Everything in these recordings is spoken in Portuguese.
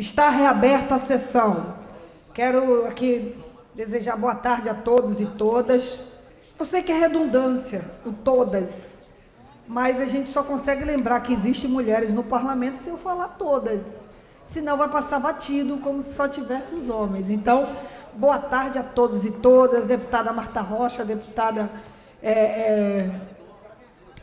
Está reaberta a sessão. Quero aqui desejar boa tarde a todos e todas. Eu sei que é redundância, o todas, mas a gente só consegue lembrar que existem mulheres no parlamento se eu falar todas. Senão vai passar batido como se só tivesse os homens. Então, boa tarde a todos e todas, deputada Marta Rocha, deputada é, é,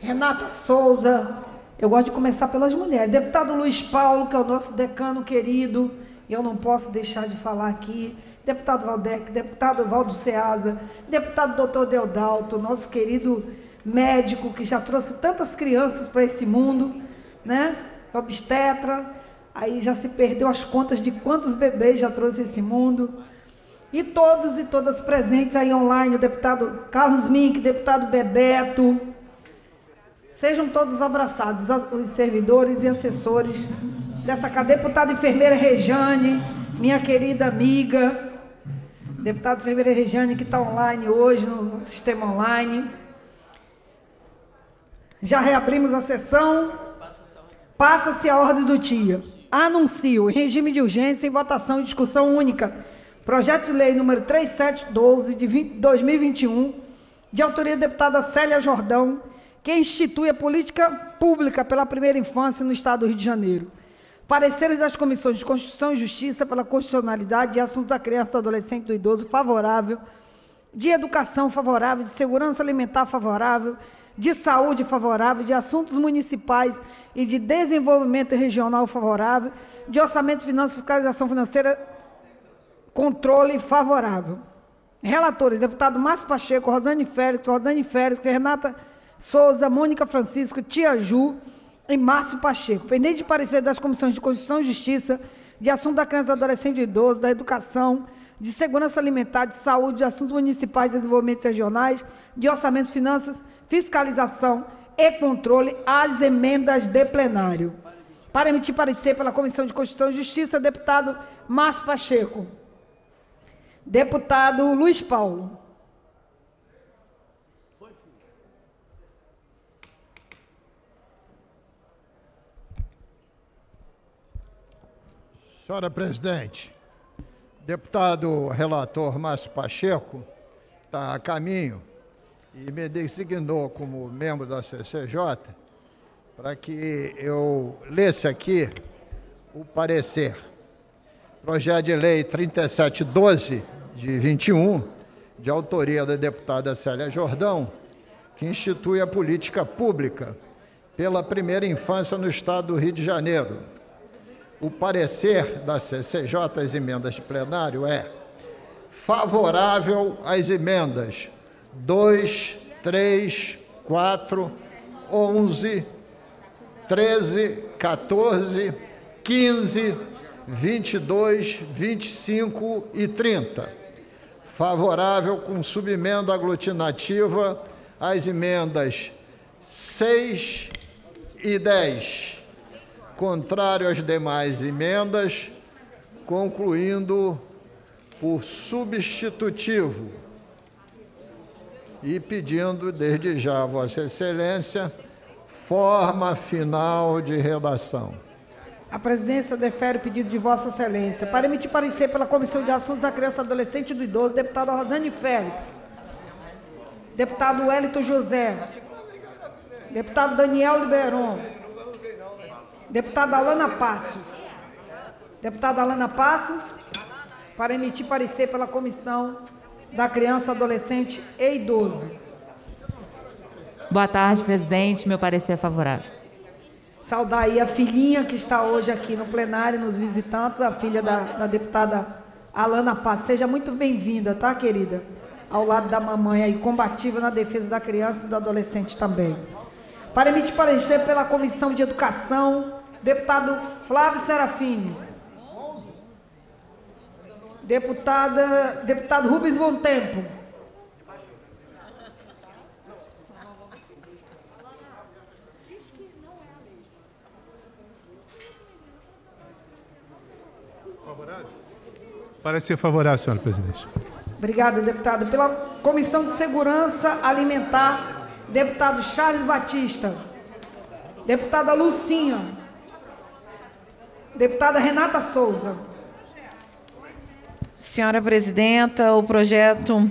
Renata Souza. Eu gosto de começar pelas mulheres. Deputado Luiz Paulo, que é o nosso decano querido, eu não posso deixar de falar aqui. Deputado Valdec, deputado Valdo Ceasa, deputado doutor Deodalto, nosso querido médico que já trouxe tantas crianças para esse mundo, né? Obstetra, aí já se perdeu as contas de quantos bebês já trouxe esse mundo. E todos e todas presentes aí online, o deputado Carlos Mink, deputado Bebeto. Sejam todos abraçados, os servidores e assessores dessa cadeia. Deputada enfermeira Rejane, minha querida amiga. Deputada enfermeira Rejane, que está online hoje, no, sistema online. Já reabrimos a sessão. Passa-se a ordem do dia. Anuncio, em regime de urgência, em votação e discussão única Projeto de Lei número 3712 de 20, 2021, de autoria da deputada Célia Jordão, que institui a política pública pela primeira infância no Estado do Rio de Janeiro. Pareceres das comissões de Constituição e Justiça pela constitucionalidade e assuntos da criança, do adolescente e do idoso favorável, de educação favorável, de segurança alimentar favorável, de saúde favorável, de assuntos municipais e de desenvolvimento regional favorável, de orçamento, finanças, fiscalização financeira controle favorável. Relatores, deputado Márcio Pacheco, Rosane Félix, Rosane Félix, Renata Souza, Mônica Francisco, Tia Ju e Márcio Pacheco. Pendente de parecer das comissões de Constituição e Justiça, de Assunto da Criança, do Adolescente e do Idoso, da Educação, de Segurança Alimentar, de Saúde, de Assuntos Municipais, de Desenvolvimento Regionais, de Orçamentos, Finanças, Fiscalização e Controle, as emendas de plenário. Para emitir parecer pela Comissão de Constituição e Justiça, deputado Márcio Pacheco. Deputado Luiz Paulo. Senhora presidente, deputado relator Márcio Pacheco está a caminho e me designou como membro da CCJ para que eu lesse aqui o parecer. Projeto de Lei 3712 de 21, de autoria da deputada Célia Jordão, que institui a política pública pela primeira infância no Estado do Rio de Janeiro. O parecer da CCJ às emendas de plenário é favorável às emendas 2, 3, 4, 11, 13, 14, 15, 22, 25 e 30 favorável com subemenda aglutinativa às emendas 6 e 10. Contrário às demais emendas, concluindo por substitutivo e pedindo desde já Vossa Excelência forma final de redação. A presidência defere o pedido de Vossa Excelência para emitir parecer pela Comissão de Assuntos da Criança, Adolescente e do Idoso, deputado Rosane Félix, deputado Wellington José, deputado Daniel Liberon, deputada Alana Passos, deputada Alana Passos, para emitir parecer pela Comissão da Criança, Adolescente e Idoso. Boa tarde, presidente. Meu parecer é favorável. Saudar aí a filhinha que está hoje aqui no plenário, nos visitantes, a filha da, da deputada Alana Paz. Seja muito bem-vinda, tá, querida? Ao lado da mamãe aí, combativa na defesa da criança e do adolescente também. Para emitir parecer pela Comissão de Educação, deputado Flávio Serafini. Deputada, deputado Rubens Tempo. Parecer favorável, senhora presidente. Obrigada, deputado. Pela Comissão de Segurança Alimentar, deputado Charles Batista. Deputada Lucinha. Deputada Renata Souza. Senhora Presidenta, o projeto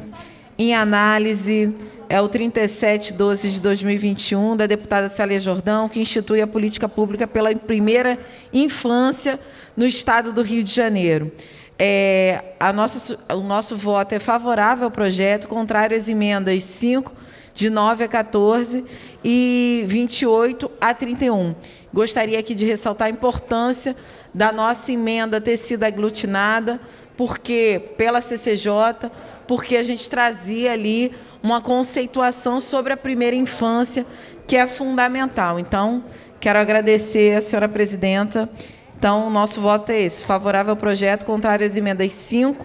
em análise é o 3712 de 2021, da deputada Célia Jordão, que institui a política pública pela primeira infância no estado do Rio de Janeiro. É, a nossa, o nosso voto é favorável ao projeto, contrário às emendas 5, de 9 a 14 e 28 a 31. Gostaria aqui de ressaltar a importância da nossa emenda ter sido aglutinada, porque pela CCJ, porque a gente trazia ali uma conceituação sobre a primeira infância, que é fundamental. Então, quero agradecer a senhora presidenta. Então, nosso voto é esse, favorável ao projeto, contrário às emendas 5,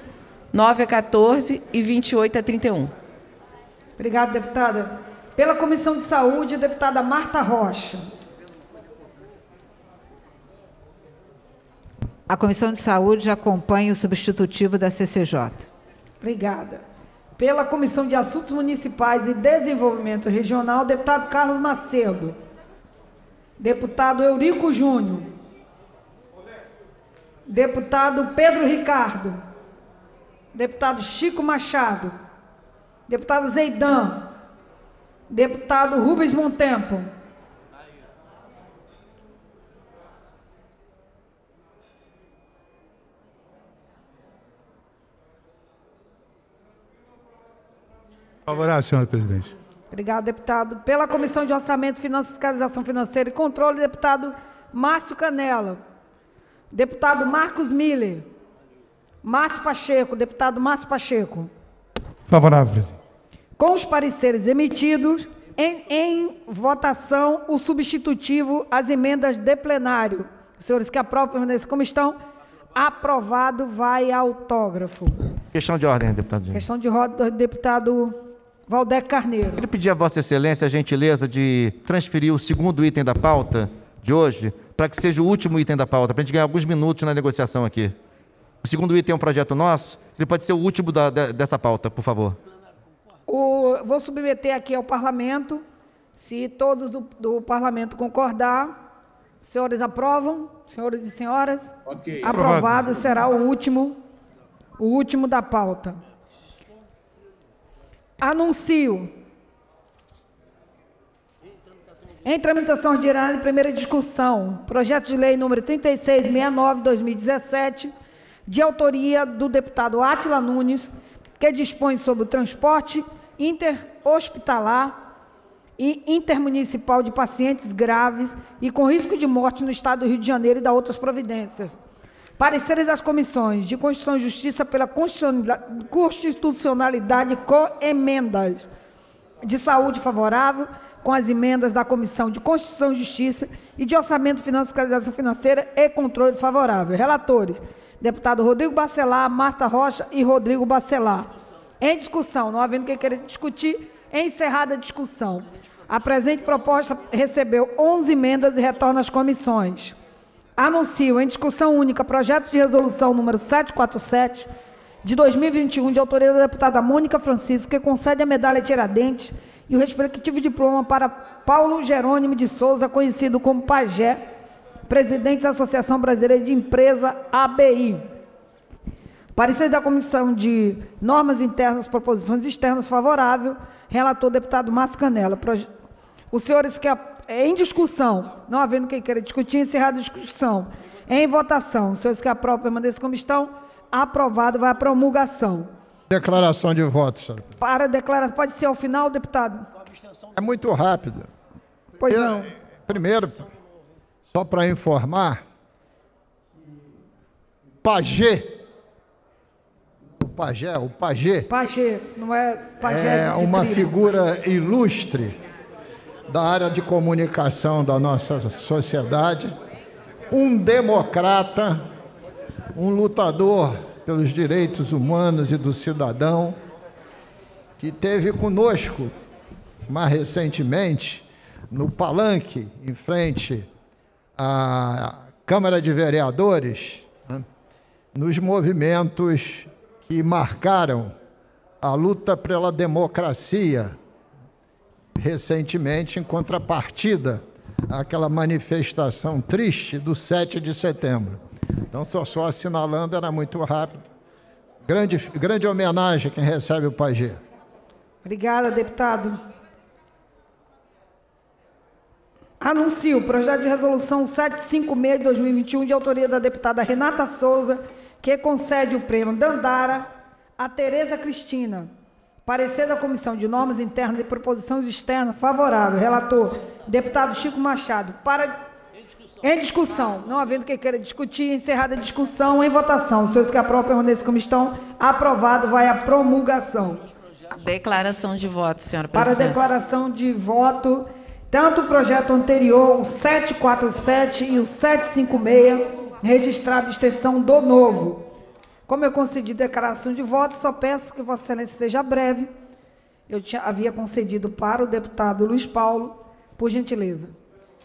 9 a 14 e 28 a 31. Obrigada, deputada. Pela Comissão de Saúde, a deputada Marta Rocha. A Comissão de Saúde acompanha o substitutivo da CCJ. Obrigada. Pela Comissão de Assuntos Municipais e Desenvolvimento Regional, deputado Carlos Macedo. Deputado Eurico Júnior. Deputado Pedro Ricardo. Deputado Chico Machado. Deputado Zeidan. Deputado Rubens Montempo. Favorável, senhora presidente. Obrigado, deputado. Pela Comissão de Orçamento, Finanças, Fiscalização Financeira e Controle, deputado Márcio Canela. Deputado Marcos Miller. Márcio Pacheco, deputado Márcio Pacheco. Favorável, presidente. Com os pareceres emitidos, em, em votação, o substitutivo às emendas de plenário. Os senhores que aprovam permanecem como estão. Aprovado, vai autógrafo. Questão de ordem, deputado. Questão de roda do deputado Valdec Carneiro. Queria pedir a Vossa Excelência a gentileza de transferir o segundo item da pauta de hoje para que seja o último item da pauta, para a gente ganhar alguns minutos na negociação aqui. O segundo item é um projeto nosso, ele pode ser o último da, da, dessa pauta, por favor. O, vou submeter aqui ao parlamento. Se todos do, do parlamento concordar, senhores aprovam, senhores e senhoras. Ok. Aprovado será o último, o último da pauta. Anuncio. Em tramitação ordinária, primeira discussão, projeto de lei número 3669-2017, de autoria do deputado Átila Nunes, que dispõe sobre o transporte interhospitalar e intermunicipal de pacientes graves e com risco de morte no estado do Rio de Janeiro e da outras providências. Pareceres das comissões de Constituição e Justiça pela constitucionalidade com emendas de saúde favorável, com as emendas da Comissão de Constituição e Justiça e de Orçamento, Finanças, Fiscalização Financeira e Controle favorável. Relatores: deputado Rodrigo Bacelar, Marta Rocha e Rodrigo Bacelar. Em discussão, não havendo quem queira discutir, encerrada a discussão. A presente proposta recebeu 11 emendas e retorna às comissões. Anuncio em discussão única projeto de resolução número 747 de 2021, de autoria da deputada Mônica Francisco, que concede a medalha Tiradentes e o respectivo diploma para Paulo Jerônimo de Souza, conhecido como Pajé, presidente da Associação Brasileira de Empresa ABI. Parecer da Comissão de Normas Internas, Proposições Externas favorável, relator deputado Márcio Canela. Os senhores que em discussão, não havendo quem queira discutir, encerrada a discussão. Em votação, os senhores que aprovam permaneçam como estão, aprovado, vai à promulgação. Declaração de voto, senhor. Para declarar, pode ser ao final, deputado? É muito rápido. Pois Eu- não. Primeiro, só para informar, Pajé, o Pajé, o Pajé, Pajé, não é Pajé é de- de uma trilha. figura ilustre da área de comunicação da nossa sociedade, um democrata, um lutador pelos direitos humanos e do cidadão, que teve conosco mais recentemente no Palanque, em frente à Câmara de Vereadores, né, nos movimentos que marcaram a luta pela democracia, recentemente em contrapartida àquela manifestação triste do 7 de setembro. Então, estou só assinalando, era muito rápido. Grande, grande homenagem quem recebe o pajé. Obrigada, deputado. Anuncio o projeto de resolução 756 de 2021, de autoria da deputada Renata Souza, que concede o prêmio Dandara a Tereza Cristina. Parecer da Comissão de Normas Internas e Proposições Externas favorável. Relator, deputado Chico Machado. Para em discussão. Não havendo quem queira discutir, encerrada a discussão, em votação. Os senhores que aprovam permaneçam como estão. Aprovado, vai a promulgação. Declaração de voto, senhora Para presidente. declaração de voto, tanto o projeto anterior, o 747 e o 756, registrado extensão do novo. Como eu concedi declaração de voto, só peço que Vossa Excelência seja breve. Eu tinha, havia concedido para o deputado Luiz Paulo, por gentileza.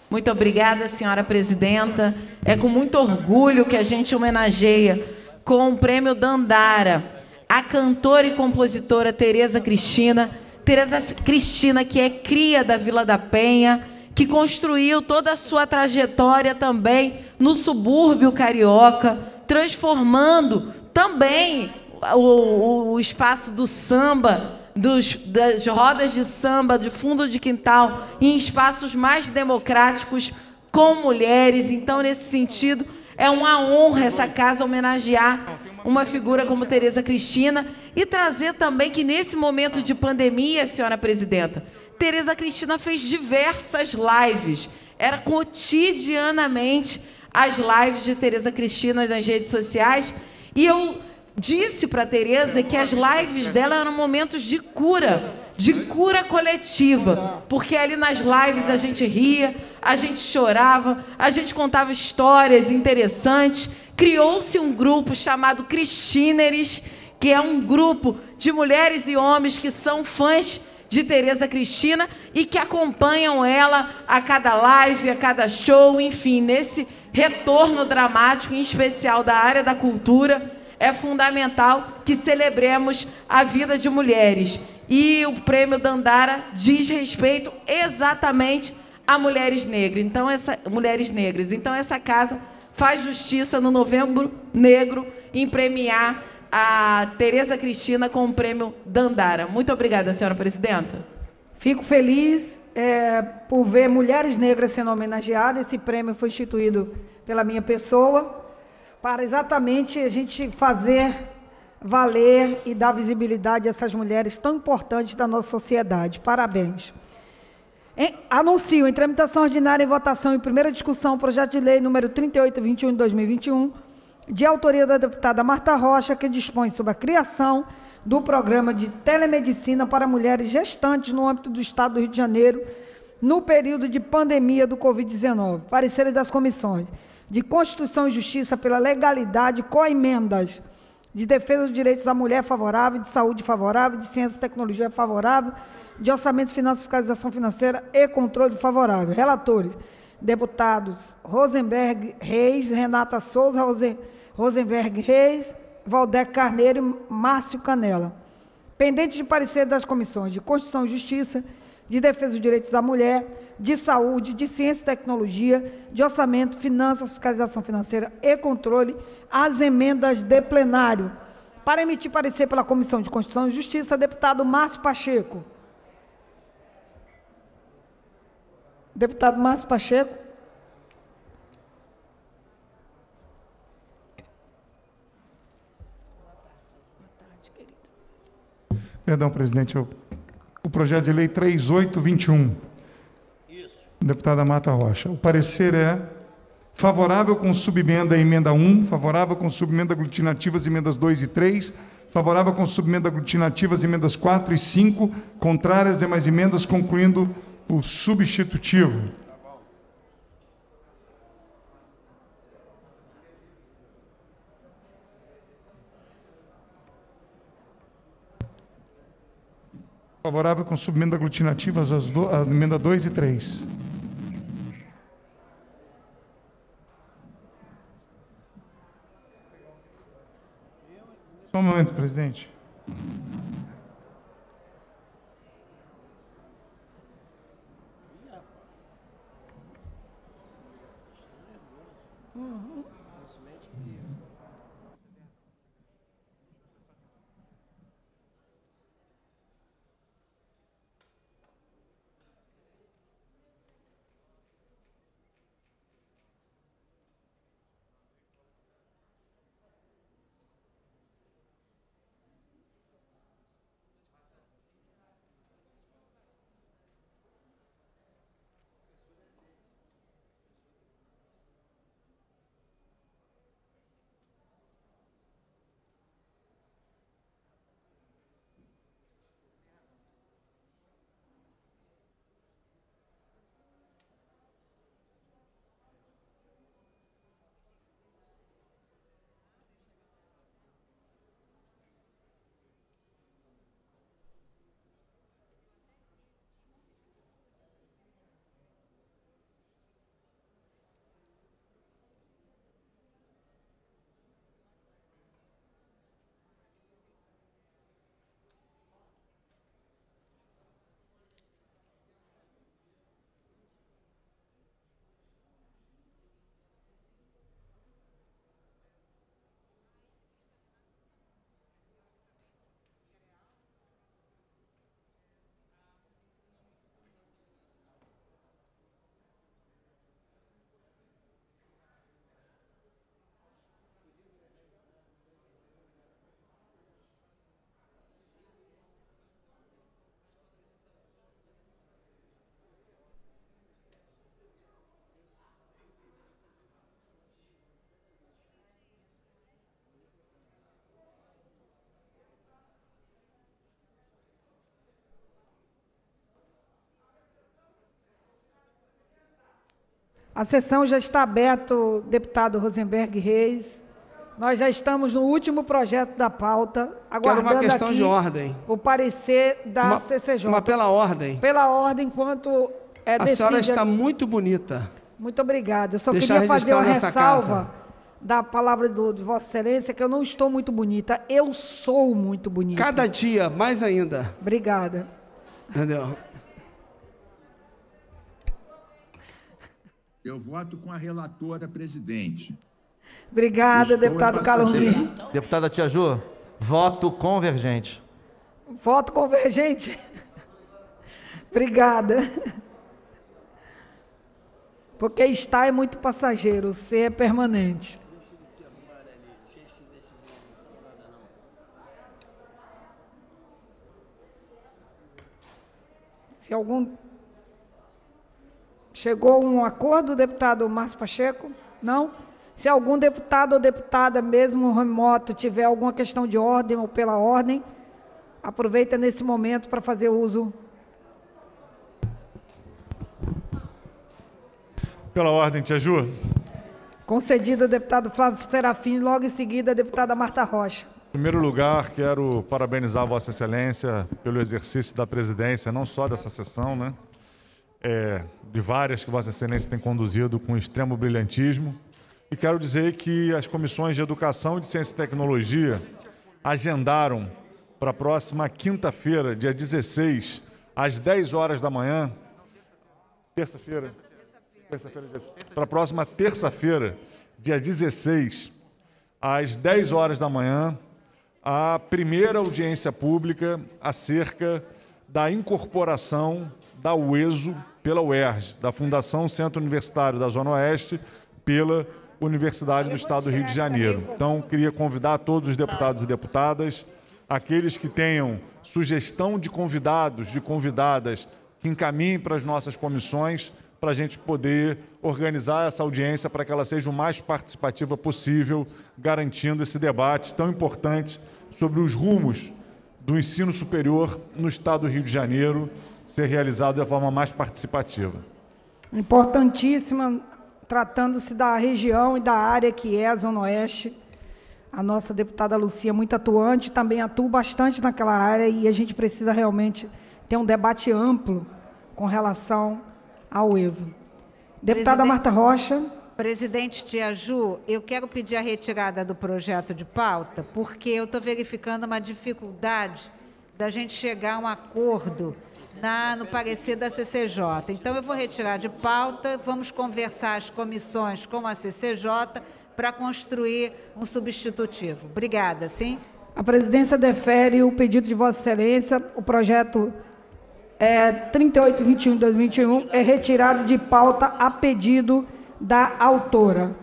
Muito obrigada, senhora presidenta. É com muito orgulho que a gente homenageia com o prêmio Dandara a cantora e compositora Tereza Cristina. Tereza Cristina, que é cria da Vila da Penha, que construiu toda a sua trajetória também no subúrbio carioca, transformando também o, o, espaço do samba dos, das rodas de samba de fundo de quintal em espaços mais democráticos com mulheres. Então, nesse sentido, é uma honra essa casa homenagear uma figura como Tereza Cristina e trazer também que nesse momento de pandemia, senhora presidenta, Tereza Cristina fez diversas lives. Era cotidianamente as lives de Tereza Cristina nas redes sociais e eu disse para Tereza que as lives dela eram momentos de cura, de cura coletiva, porque ali nas lives a gente ria, a gente chorava, a gente contava histórias interessantes. Criou-se um grupo chamado Cristineres, que é um grupo de mulheres e homens que são fãs de Tereza Cristina e que acompanham ela a cada live, a cada show, enfim, nesse retorno dramático, em especial da área da cultura é fundamental que celebremos a vida de mulheres. E o prêmio Dandara diz respeito exatamente a mulheres negras. Então essa mulheres negras. Então essa casa faz justiça no Novembro Negro em premiar a Tereza Cristina com o prêmio Dandara. Muito obrigada, senhora presidenta. Fico feliz é, por ver mulheres negras sendo homenageadas. Esse prêmio foi instituído pela minha pessoa para exatamente a gente fazer valer e dar visibilidade a essas mulheres tão importantes da nossa sociedade. Parabéns. Em, anuncio em tramitação ordinária em votação em primeira discussão o projeto de lei número 3821 de 2021, de autoria da deputada Marta Rocha, que dispõe sobre a criação do programa de telemedicina para mulheres gestantes no âmbito do Estado do Rio de Janeiro, no período de pandemia do Covid-19. Pareceres das comissões de Constituição e Justiça pela legalidade, co-emendas de defesa dos direitos da mulher favorável, de saúde favorável, de ciência e tecnologia favorável, de orçamento, finanças, fiscalização financeira e controle favorável. Relatores, deputados Rosenberg Reis, Renata Souza, Rosen, Rosenberg Reis, Valdec Carneiro e Márcio Canela. Pendente de parecer das comissões de Constituição e Justiça, de defesa dos direitos da mulher, de saúde, de ciência e tecnologia, de orçamento, finanças, fiscalização financeira e controle, as emendas de plenário. Para emitir parecer pela Comissão de Constituição e Justiça, deputado Márcio Pacheco. Deputado Márcio Pacheco. Perdão, presidente, o, o projeto de lei 3821. Isso. Deputada Mata Rocha. O parecer é favorável com subemenda à emenda 1, favorável com subemenda aglutinativas emendas 2 e 3, favorável com subemenda aglutinativas emendas 4 e 5, contrárias demais emendas, concluindo o substitutivo. Favorável com subemenda aglutinativas as do, a emenda 2 e 3. Só um momento, presidente. A sessão já está aberta, deputado Rosenberg Reis. Nós já estamos no último projeto da pauta, aguardando Quero uma questão de ordem. o parecer da Uma- CCJ. Uma pela ordem. Pela ordem, enquanto é A senhora está muito bonita. Muito obrigada. Eu só Deixar queria fazer uma ressalva casa. da palavra do, de Vossa Excelência, que eu não estou muito bonita. Eu sou muito bonita. Cada dia, mais ainda. Obrigada. Entendeu? Eu voto com a relatora presidente. Obrigada, Estou deputado Lima. Deputada Tia Ju, voto convergente. Voto convergente. Obrigada. Porque estar é muito passageiro, ser é permanente. Se algum. Chegou um acordo, deputado Márcio Pacheco? Não? Se algum deputado ou deputada, mesmo remoto, tiver alguma questão de ordem ou pela ordem, aproveita nesse momento para fazer uso. Pela ordem, Tia Ju. Concedido ao deputado Flávio Serafim, logo em seguida a deputada Marta Rocha. Em primeiro lugar, quero parabenizar Vossa Excelência pelo exercício da presidência, não só dessa sessão, né? É, de várias que Vossa Excelência tem conduzido com extremo brilhantismo. E quero dizer que as comissões de Educação, de Ciência e Tecnologia agendaram para a próxima quinta-feira, dia 16, às 10 horas da manhã, terça-feira, terça-feira, para a próxima terça-feira, dia 16, às 10 horas da manhã, a primeira audiência pública acerca da incorporação da UESO pela UERJ, da Fundação Centro Universitário da Zona Oeste, pela Universidade do Estado do Rio de Janeiro. Então, queria convidar todos os deputados e deputadas, aqueles que tenham sugestão de convidados, de convidadas, que encaminhem para as nossas comissões, para a gente poder organizar essa audiência para que ela seja o mais participativa possível, garantindo esse debate tão importante sobre os rumos do ensino superior no Estado do Rio de Janeiro ser realizado da forma mais participativa. Importantíssima, tratando-se da região e da área que é a Zona Oeste. A nossa deputada Lucia é muito atuante, também atua bastante naquela área e a gente precisa realmente ter um debate amplo com relação ao ESO. Deputada Presidente- Marta Rocha. Presidente Tia Ju, eu quero pedir a retirada do projeto de pauta, porque eu estou verificando uma dificuldade da gente chegar a um acordo na- no parecer da CCJ. Então, eu vou retirar de pauta, vamos conversar as comissões com a CCJ para construir um substitutivo. Obrigada, sim? A presidência defere o pedido de Vossa Excelência. O projeto é, 3821 de 2021 é retirado de pauta a pedido da autora.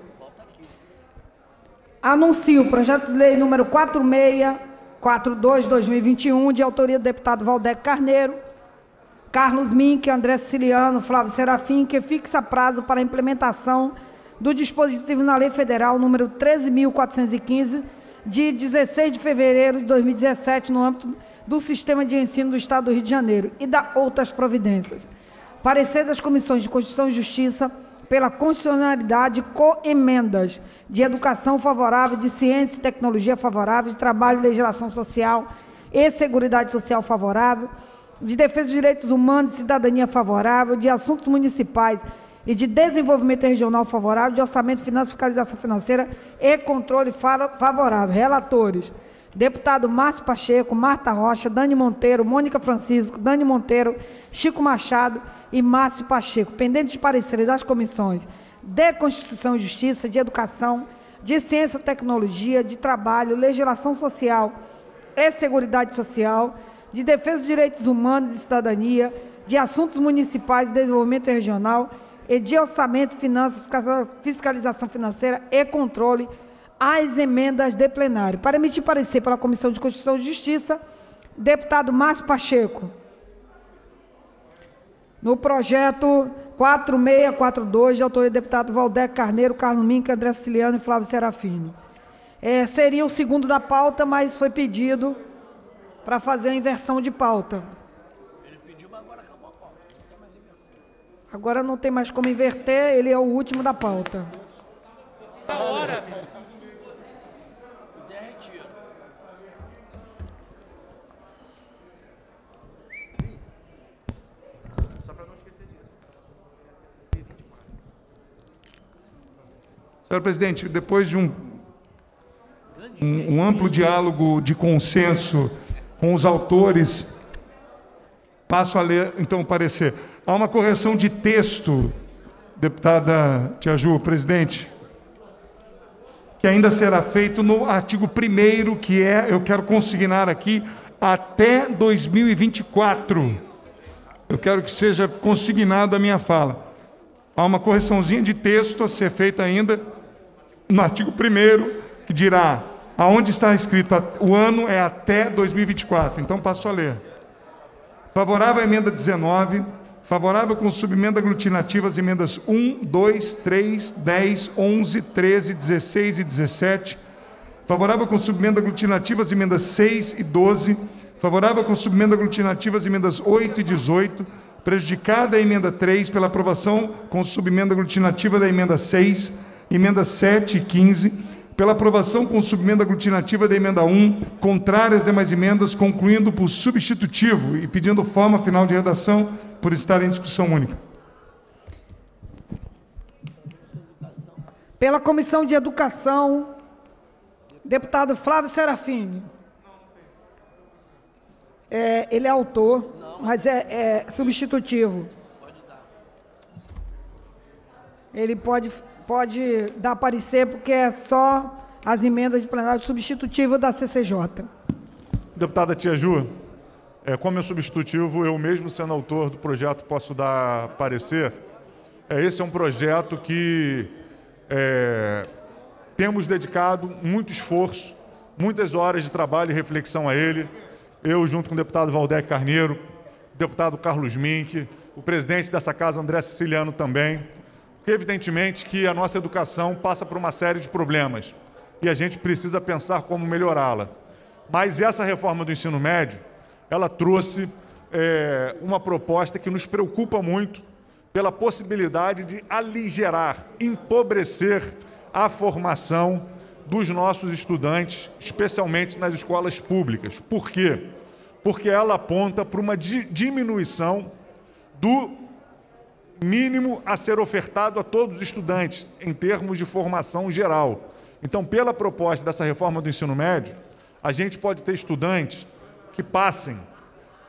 Anuncio o projeto de lei número 4642 de 2021, de autoria do deputado Valdec Carneiro, Carlos Mink, André Siciliano, Flávio Serafim, que fixa prazo para a implementação do dispositivo na Lei Federal número 13.415, de 16 de fevereiro de 2017, no âmbito do Sistema de Ensino do Estado do Rio de Janeiro, e da outras providências. Parecer das Comissões de Constituição e Justiça pela constitucionalidade co-emendas de educação favorável, de ciência e tecnologia favorável, de trabalho e legislação social e seguridade social favorável, de defesa dos direitos humanos e cidadania favorável, de assuntos municipais e de desenvolvimento regional favorável, de orçamento, finanças, fiscalização financeira e controle fa- favorável. Relatores: deputado Márcio Pacheco, Marta Rocha, Dani Monteiro, Mônica Francisco, Dani Monteiro, Chico Machado e Márcio Pacheco. Pendente de pareceres das comissões de Constituição e Justiça, de Educação, de Ciência e Tecnologia, de Trabalho, Legislação Social e Seguridade Social, de Defesa dos Direitos Humanos e Cidadania, de Assuntos Municipais e Desenvolvimento Regional e de Orçamento, Finanças, Fiscalização- Financeira e Controle às emendas de plenário. Para emitir parecer pela Comissão de Constituição e Justiça, deputado Márcio Pacheco. No projeto 4642, de autoria do deputado Valdec Carneiro, Carlos Minca, André Siciliano e Flávio Serafini. É, seria o segundo da pauta, mas foi pedido para fazer a inversão de pauta. Agora não tem mais como inverter, ele é o último da pauta. Da hora, Zé Retiro. Senhor presidente, depois de um, um, um amplo diálogo de consenso com os autores, passo a ler então o parecer. Há uma correção de texto, deputada Tia Ju, presidente, que ainda será feito no artigo 1 que é, eu quero consignar aqui, até 2024. Eu quero que seja consignada a minha fala. Há uma correçãozinha de texto a ser feita ainda no artigo 1 que dirá aonde está escrito o ano é até 2024. Então passo a ler. Favorável à emenda 19, favorável com subemenda aglutinativa as emendas 1, 2, 3, 10, 11, 13, 16 e 17. Favorável com subemenda aglutinativa as emendas 6 e 12. Favorável com subemenda aglutinativa as emendas 8 e 18. Prejudicada a emenda 3 pela aprovação com subemenda aglutinativa da emenda 6 emenda 7 e 15, pela aprovação com subemenda aglutinativa da emenda 1, contrária às demais emendas, concluindo por substitutivo e pedindo forma final de redação por estar em discussão única. Pela Comissão de Educação, deputado Flávio Serafini. É, ele é autor, mas é, é substitutivo. Ele pode pode dar parecer, porque é só as emendas de plenário substitutivo da CCJ. Deputada Tia Ju, é, como é substitutivo, eu mesmo sendo autor do projeto posso dar parecer. É, esse é um projeto que é, temos dedicado muito esforço, muitas horas de trabalho e reflexão a ele. Eu, junto com o deputado Valdec Carneiro, deputado Carlos Mink, o presidente dessa casa, André Siciliano, também, evidentemente que a nossa educação passa por uma série de problemas e a gente precisa pensar como melhorá-la. Mas essa reforma do ensino médio, ela trouxe é, uma proposta que nos preocupa muito pela possibilidade de aligerar, empobrecer a formação dos nossos estudantes, especialmente nas escolas públicas. Por quê? Porque ela aponta para uma diminuição do mínimo a ser ofertado a todos os estudantes, em termos de formação geral. Então, pela proposta dessa reforma do ensino médio, a gente pode ter estudantes que passem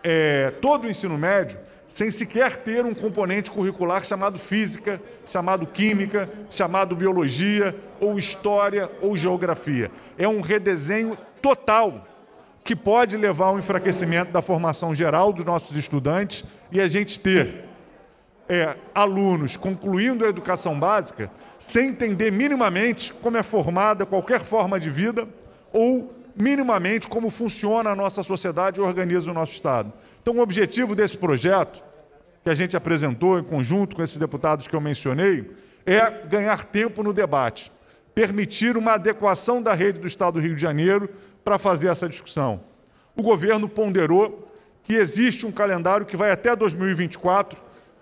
é, todo o ensino médio sem sequer ter um componente curricular chamado física, chamado química, chamado biologia, ou história, ou geografia. É um redesenho total que pode levar ao enfraquecimento da formação geral dos nossos estudantes e a gente ter é, alunos concluindo a educação básica sem entender minimamente como é formada qualquer forma de vida ou minimamente como funciona a nossa sociedade e organiza o nosso Estado. Então, o objetivo desse projeto, que a gente apresentou em conjunto com esses deputados que eu mencionei, é ganhar tempo no debate, permitir uma adequação da rede do Estado do Rio de Janeiro para fazer essa discussão. O governo ponderou que existe um calendário que vai até 2024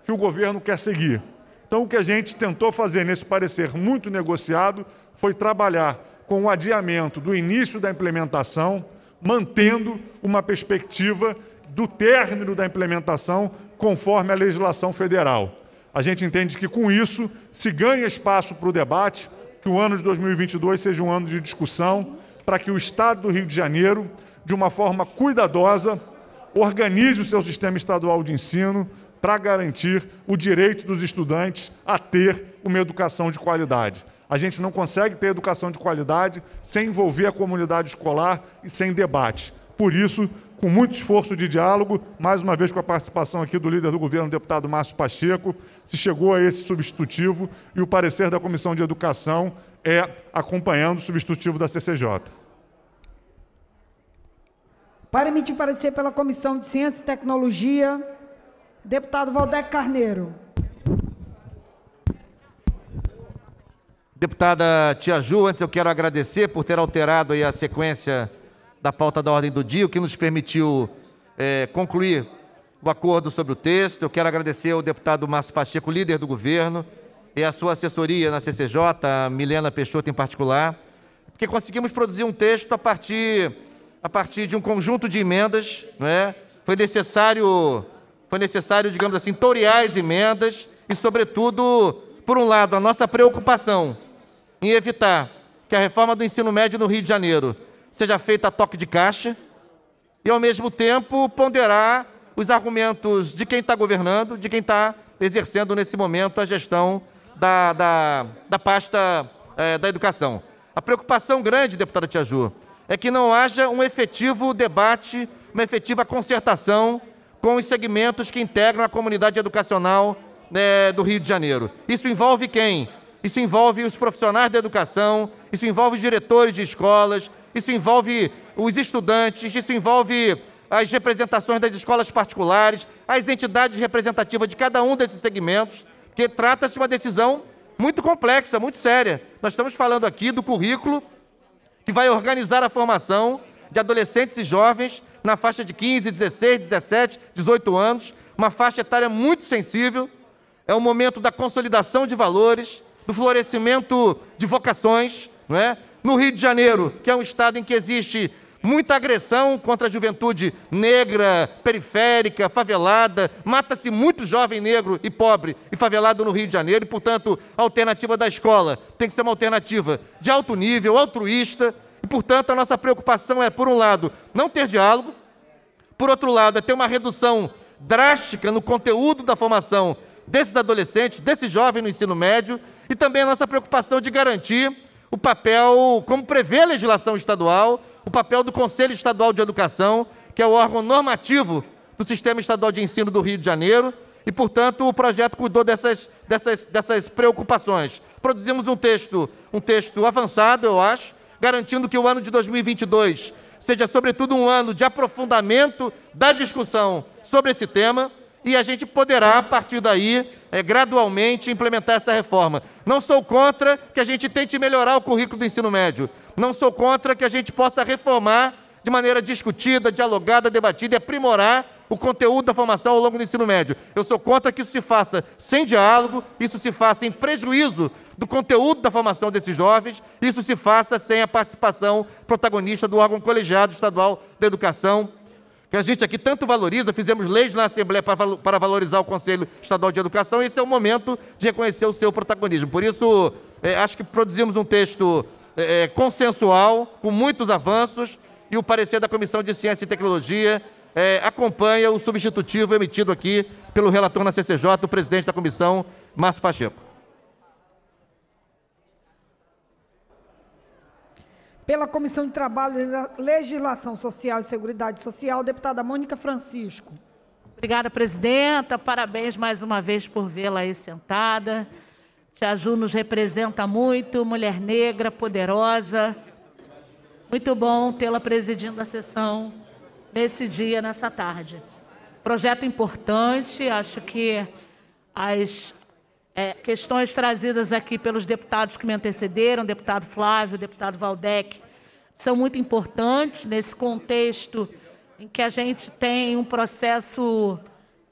que o governo quer seguir. Então, o que a gente tentou fazer nesse parecer muito negociado foi trabalhar com o adiamento do início da implementação, mantendo uma perspectiva do término da implementação conforme a legislação federal. A gente entende que com isso se ganha espaço para o debate, que o ano de 2022 seja um ano de discussão, para que o Estado do Rio de Janeiro, de uma forma cuidadosa, organize o seu sistema estadual de ensino, para garantir o direito dos estudantes a ter uma educação de qualidade. A gente não consegue ter educação de qualidade sem envolver a comunidade escolar e sem debate. Por isso, com muito esforço de diálogo, mais uma vez com a participação aqui do líder do governo, deputado Márcio Pacheco, se chegou a esse substitutivo e o parecer da Comissão de Educação é acompanhando o substitutivo da CCJ. Para emitir parecer pela Comissão de Ciência e Tecnologia, Deputado Valdec Carneiro. Deputada Tia Ju, antes eu quero agradecer por ter alterado a sequência da pauta da ordem do dia, o que nos permitiu é, concluir o acordo sobre o texto. Eu quero agradecer ao deputado Márcio Pacheco, líder do governo, e a sua assessoria na CCJ, a Milena Peixoto em particular, porque conseguimos produzir um texto a partir, a partir de um conjunto de emendas. Não é? Foi necessário, foi necessário, digamos assim, torear as emendas e, sobretudo, por um lado, a nossa preocupação em evitar que a reforma do ensino médio no Rio de Janeiro seja feita a toque de caixa e, ao mesmo tempo, ponderar os argumentos de quem está governando, de quem está exercendo nesse momento a gestão da, da, da pasta é, da educação. A preocupação grande, deputada Tia Ju, é que não haja um efetivo debate, uma efetiva concertação com os segmentos que integram a comunidade educacional né, do Rio de Janeiro. Isso envolve quem? Isso envolve os profissionais da educação, isso envolve os diretores de escolas, isso envolve os estudantes, isso envolve as representações das escolas particulares, as entidades representativas de cada um desses segmentos, que trata-se de uma decisão muito complexa, muito séria. Nós estamos falando aqui do currículo que vai organizar a formação de adolescentes e jovens na faixa de 15, 16, 17, 18 anos, uma faixa etária muito sensível. É o momento da consolidação de valores, do florescimento de vocações, não é? No Rio de Janeiro, que é um estado em que existe muita agressão contra a juventude negra, periférica, favelada, mata-se muito jovem negro e pobre e favelado no Rio de Janeiro, e, portanto, a alternativa da escola tem que ser uma alternativa de alto nível, altruísta, e, portanto, a nossa preocupação é, por um lado, não ter diálogo, por outro lado, é ter uma redução drástica no conteúdo da formação desses adolescentes, desses jovens no ensino médio, e também a nossa preocupação de garantir o papel, como prevê a legislação estadual, o papel do Conselho Estadual de Educação, que é o órgão normativo do Sistema Estadual de Ensino do Rio de Janeiro, e, portanto, o projeto cuidou dessas, dessas, dessas preocupações. Produzimos um texto, um texto avançado, eu acho, garantindo que o ano de 2022 seja, sobretudo, um ano de aprofundamento da discussão sobre esse tema, e a gente poderá, a partir daí, é, gradualmente implementar essa reforma. Não sou contra que a gente tente melhorar o currículo do ensino médio. Não sou contra que a gente possa reformar de maneira discutida, dialogada, debatida e aprimorar o conteúdo da formação ao longo do ensino médio. Eu sou contra que isso se faça sem diálogo, isso se faça em prejuízo do conteúdo da formação desses jovens, isso se faça sem a participação protagonista do órgão colegiado estadual da educação, que a gente aqui tanto valoriza, fizemos leis na Assembleia para, valorizar o Conselho Estadual de Educação, e esse é o momento de reconhecer o seu protagonismo. Por isso, é, acho que produzimos um texto é, é, consensual, com muitos avanços, e o parecer da Comissão de Ciência e Tecnologia é, acompanha o substitutivo emitido aqui pelo relator na CCJ, o presidente da comissão, Márcio Pacheco. Pela Comissão de Trabalho, Legislação Social e Seguridade Social, deputada Mônica Francisco. Obrigada, presidenta. Parabéns mais uma vez por vê-la aí sentada. Tia Ju nos representa muito, mulher negra, poderosa. Muito bom tê-la presidindo a sessão nesse dia, nessa tarde. Projeto importante, acho que as é, questões trazidas aqui pelos deputados que me antecederam, deputado Flávio, deputado Valdec, são muito importantes nesse contexto em que a gente tem um processo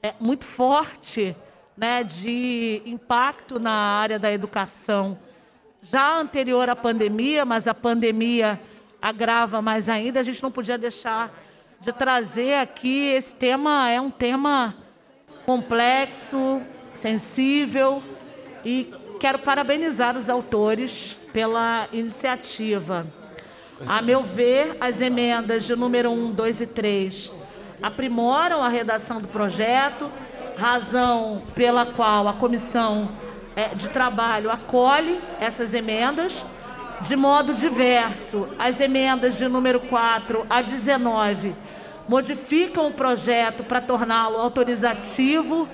é, muito forte né, de impacto na área da educação já anterior à pandemia, mas a pandemia agrava mais ainda. A gente não podia deixar de trazer aqui esse tema, é um tema complexo, sensível e quero parabenizar os autores pela iniciativa. A meu ver, as emendas de número 1, 2 e 3 aprimoram a redação do projeto, razão pela qual a comissão é, de trabalho acolhe essas emendas. De modo diverso, as emendas de número 4 a 19 modificam o projeto para torná-lo autorizativo.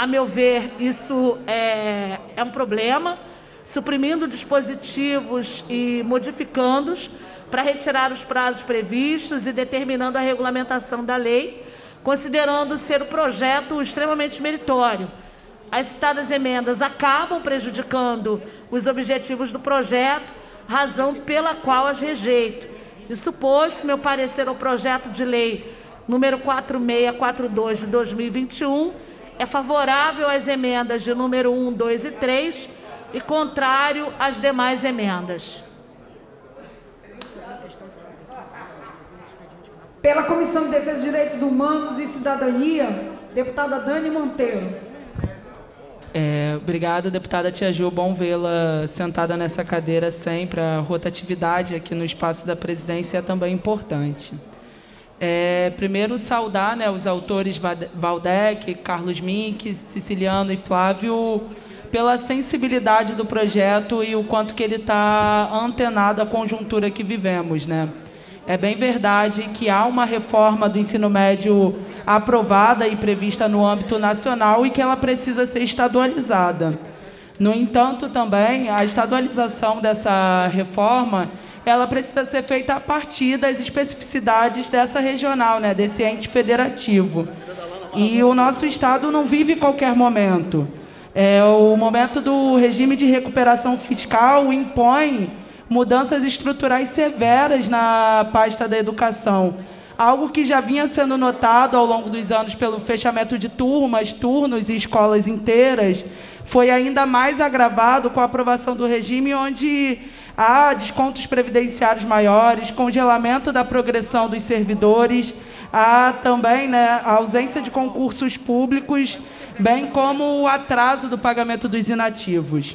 A meu ver, isso é, é um problema, suprimindo dispositivos e modificando-os para retirar os prazos previstos e determinando a regulamentação da lei considerando ser o projeto extremamente meritório. As citadas emendas acabam prejudicando os objetivos do projeto, razão pela qual as rejeito. Isso posto, meu parecer ao projeto de lei número 4642 de 2021, é favorável às emendas de número 1, 2 e 3 e contrário às demais emendas. Pela Comissão de Defesa dos Direitos Humanos e Cidadania, deputada Dani Monteiro. É, obrigada, deputada Tia Ju. Bom vê-la sentada nessa cadeira sempre. A rotatividade aqui no espaço da presidência é também importante. É, primeiro, saudar né, os autores Valdec, Carlos Mink, Siciliano e Flávio pela sensibilidade do projeto e o quanto que ele está antenado à conjuntura que vivemos. Né? É bem verdade que há uma reforma do ensino médio aprovada e prevista no âmbito nacional e que ela precisa ser estadualizada. No entanto, também a estadualização dessa reforma ela precisa ser feita a partir das especificidades dessa regional, né, desse ente federativo. E o nosso Estado não vive qualquer momento. É, o momento do regime de recuperação fiscal impõe mudanças estruturais severas na pasta da educação. Algo que já vinha sendo notado ao longo dos anos pelo fechamento de turmas, turnos e escolas inteiras, foi ainda mais agravado com a aprovação do regime, onde há descontos previdenciários maiores, congelamento da progressão dos servidores, há também né, a ausência de concursos públicos, bem como o atraso do pagamento dos inativos.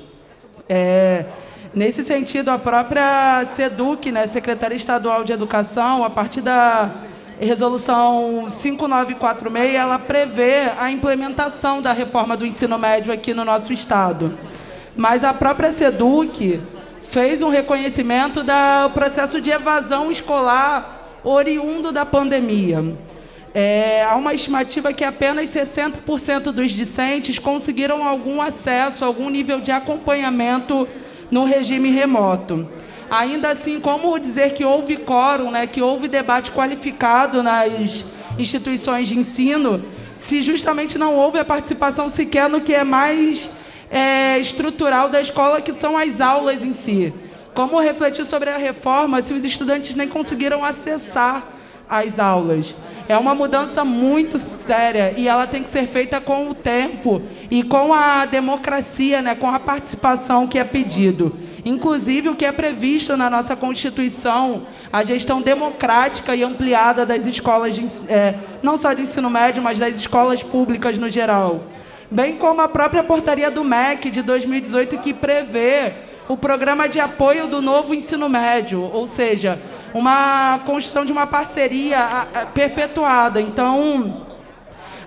É, Nesse sentido, a própria SEDUC, né, Secretaria Estadual de Educação, a partir da resolução 5946, ela prevê a implementação da reforma do ensino médio aqui no nosso estado. Mas a própria SEDUC fez um reconhecimento do processo de evasão escolar oriundo da pandemia. É, há uma estimativa que apenas 60% dos discentes conseguiram algum acesso, algum nível de acompanhamento no regime remoto. Ainda assim, como dizer que houve quórum, né, que houve debate qualificado nas instituições de ensino, se justamente não houve a participação sequer no que é mais é, estrutural da escola, que são as aulas em si. Como refletir sobre a reforma se os estudantes nem conseguiram acessar as aulas? É uma mudança muito séria e ela tem que ser feita com o tempo e com a democracia, né, com a participação que é pedido. Inclusive, o que é previsto na nossa Constituição, a gestão democrática e ampliada das escolas, de, é, não só de ensino médio, mas das escolas públicas no geral. Bem como a própria portaria do MEC de 2018, que prevê o programa de apoio do novo ensino médio, ou seja, uma construção de uma parceria perpetuada. Então,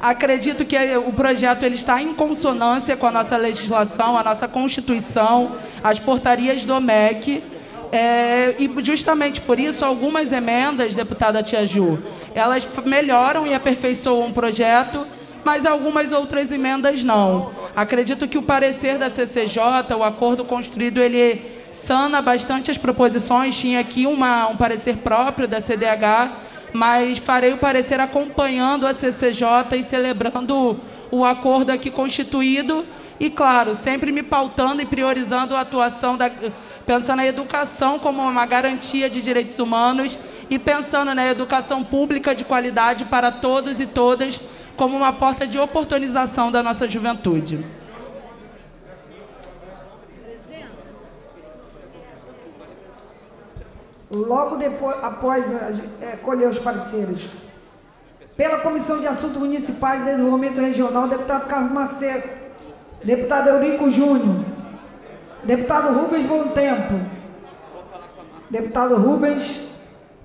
acredito que o projeto ele está em consonância com a nossa legislação, a nossa Constituição, as portarias do MEC. É, e justamente por isso, algumas emendas, deputada Tia Ju, elas melhoram e aperfeiçoam o projeto, mas algumas outras emendas não. Acredito que o parecer da CCJ, o acordo construído, ele sana bastante as proposições. Tinha aqui uma, um parecer próprio da CDH, mas farei o parecer acompanhando a CCJ e celebrando o acordo aqui constituído. E, claro, sempre me pautando e priorizando a atuação, da, pensando na educação como uma garantia de direitos humanos e pensando na educação pública de qualidade para todos e todas como uma porta de oportunização da nossa juventude. logo depois, após é, colher os pareceres. Pela Comissão de Assuntos Municipais e Desenvolvimento Regional, deputado Carlos Macedo, deputado Eurico Júnior, deputado Rubens Bom Tempo, deputado Rubens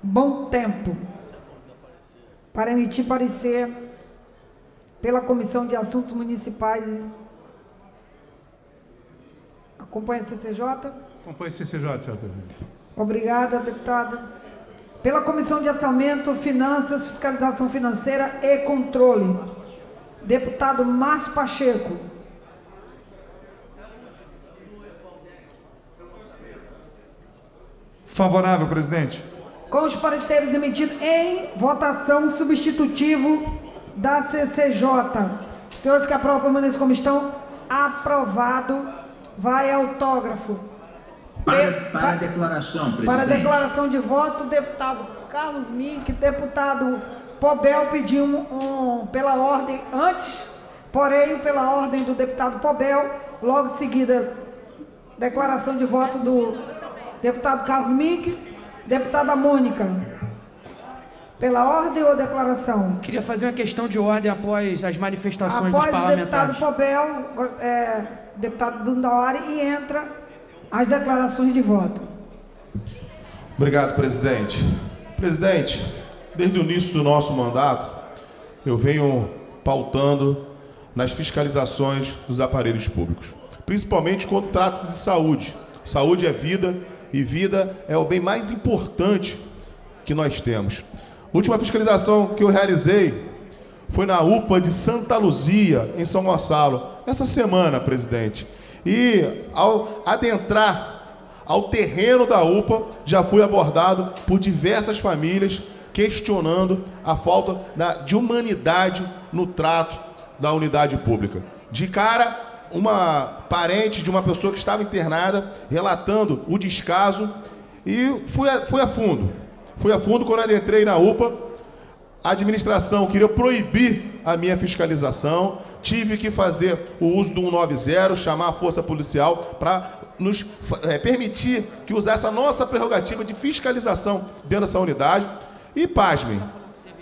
Bom Tempo, para emitir parecer pela Comissão de Assuntos Municipais. Acompanha a CCJ? Acompanha a CCJ, senhor presidente. Obrigada, deputada. Pela Comissão de Orçamento, Finanças, Fiscalização Financeira e Controle. Deputado Márcio Pacheco. Favorável, presidente. Com os pareceres emitidos em votação substitutivo da CCJ. Senhores que aprovam permaneçam como estão, aprovado. Vai autógrafo. Para, para a declaração, presidente. Para a declaração de voto, deputado Carlos Mink, deputado Pobel pediu um, um, pela ordem, antes, porém, pela ordem do deputado Pobel, logo em seguida, declaração de voto do deputado Carlos Mink, deputada Mônica. Pela ordem ou declaração? Queria fazer uma questão de ordem após as manifestações após dos parlamentares. Após o deputado Pobel, é, deputado Bruno Dauari, e entra as declarações de voto. Obrigado, presidente. Presidente, desde o início do nosso mandato, eu venho pautando nas fiscalizações dos aparelhos públicos, principalmente quando trata-se de saúde. Saúde é vida e vida é o bem mais importante que nós temos. Última fiscalização que eu realizei foi na UPA de Santa Luzia, em São Gonçalo, essa semana, presidente. E ao adentrar ao terreno da UPA, já fui abordado por diversas famílias questionando a falta de humanidade no trato da unidade pública. De cara, uma parente de uma pessoa que estava internada relatando o descaso e fui a, fui a fundo. Fui a fundo quando adentrei na UPA. A administração queria proibir a minha fiscalização. Tive que fazer o uso do 190, chamar a força policial para nos é, permitir que usasse a nossa prerrogativa de fiscalização dentro dessa unidade. E pasmem,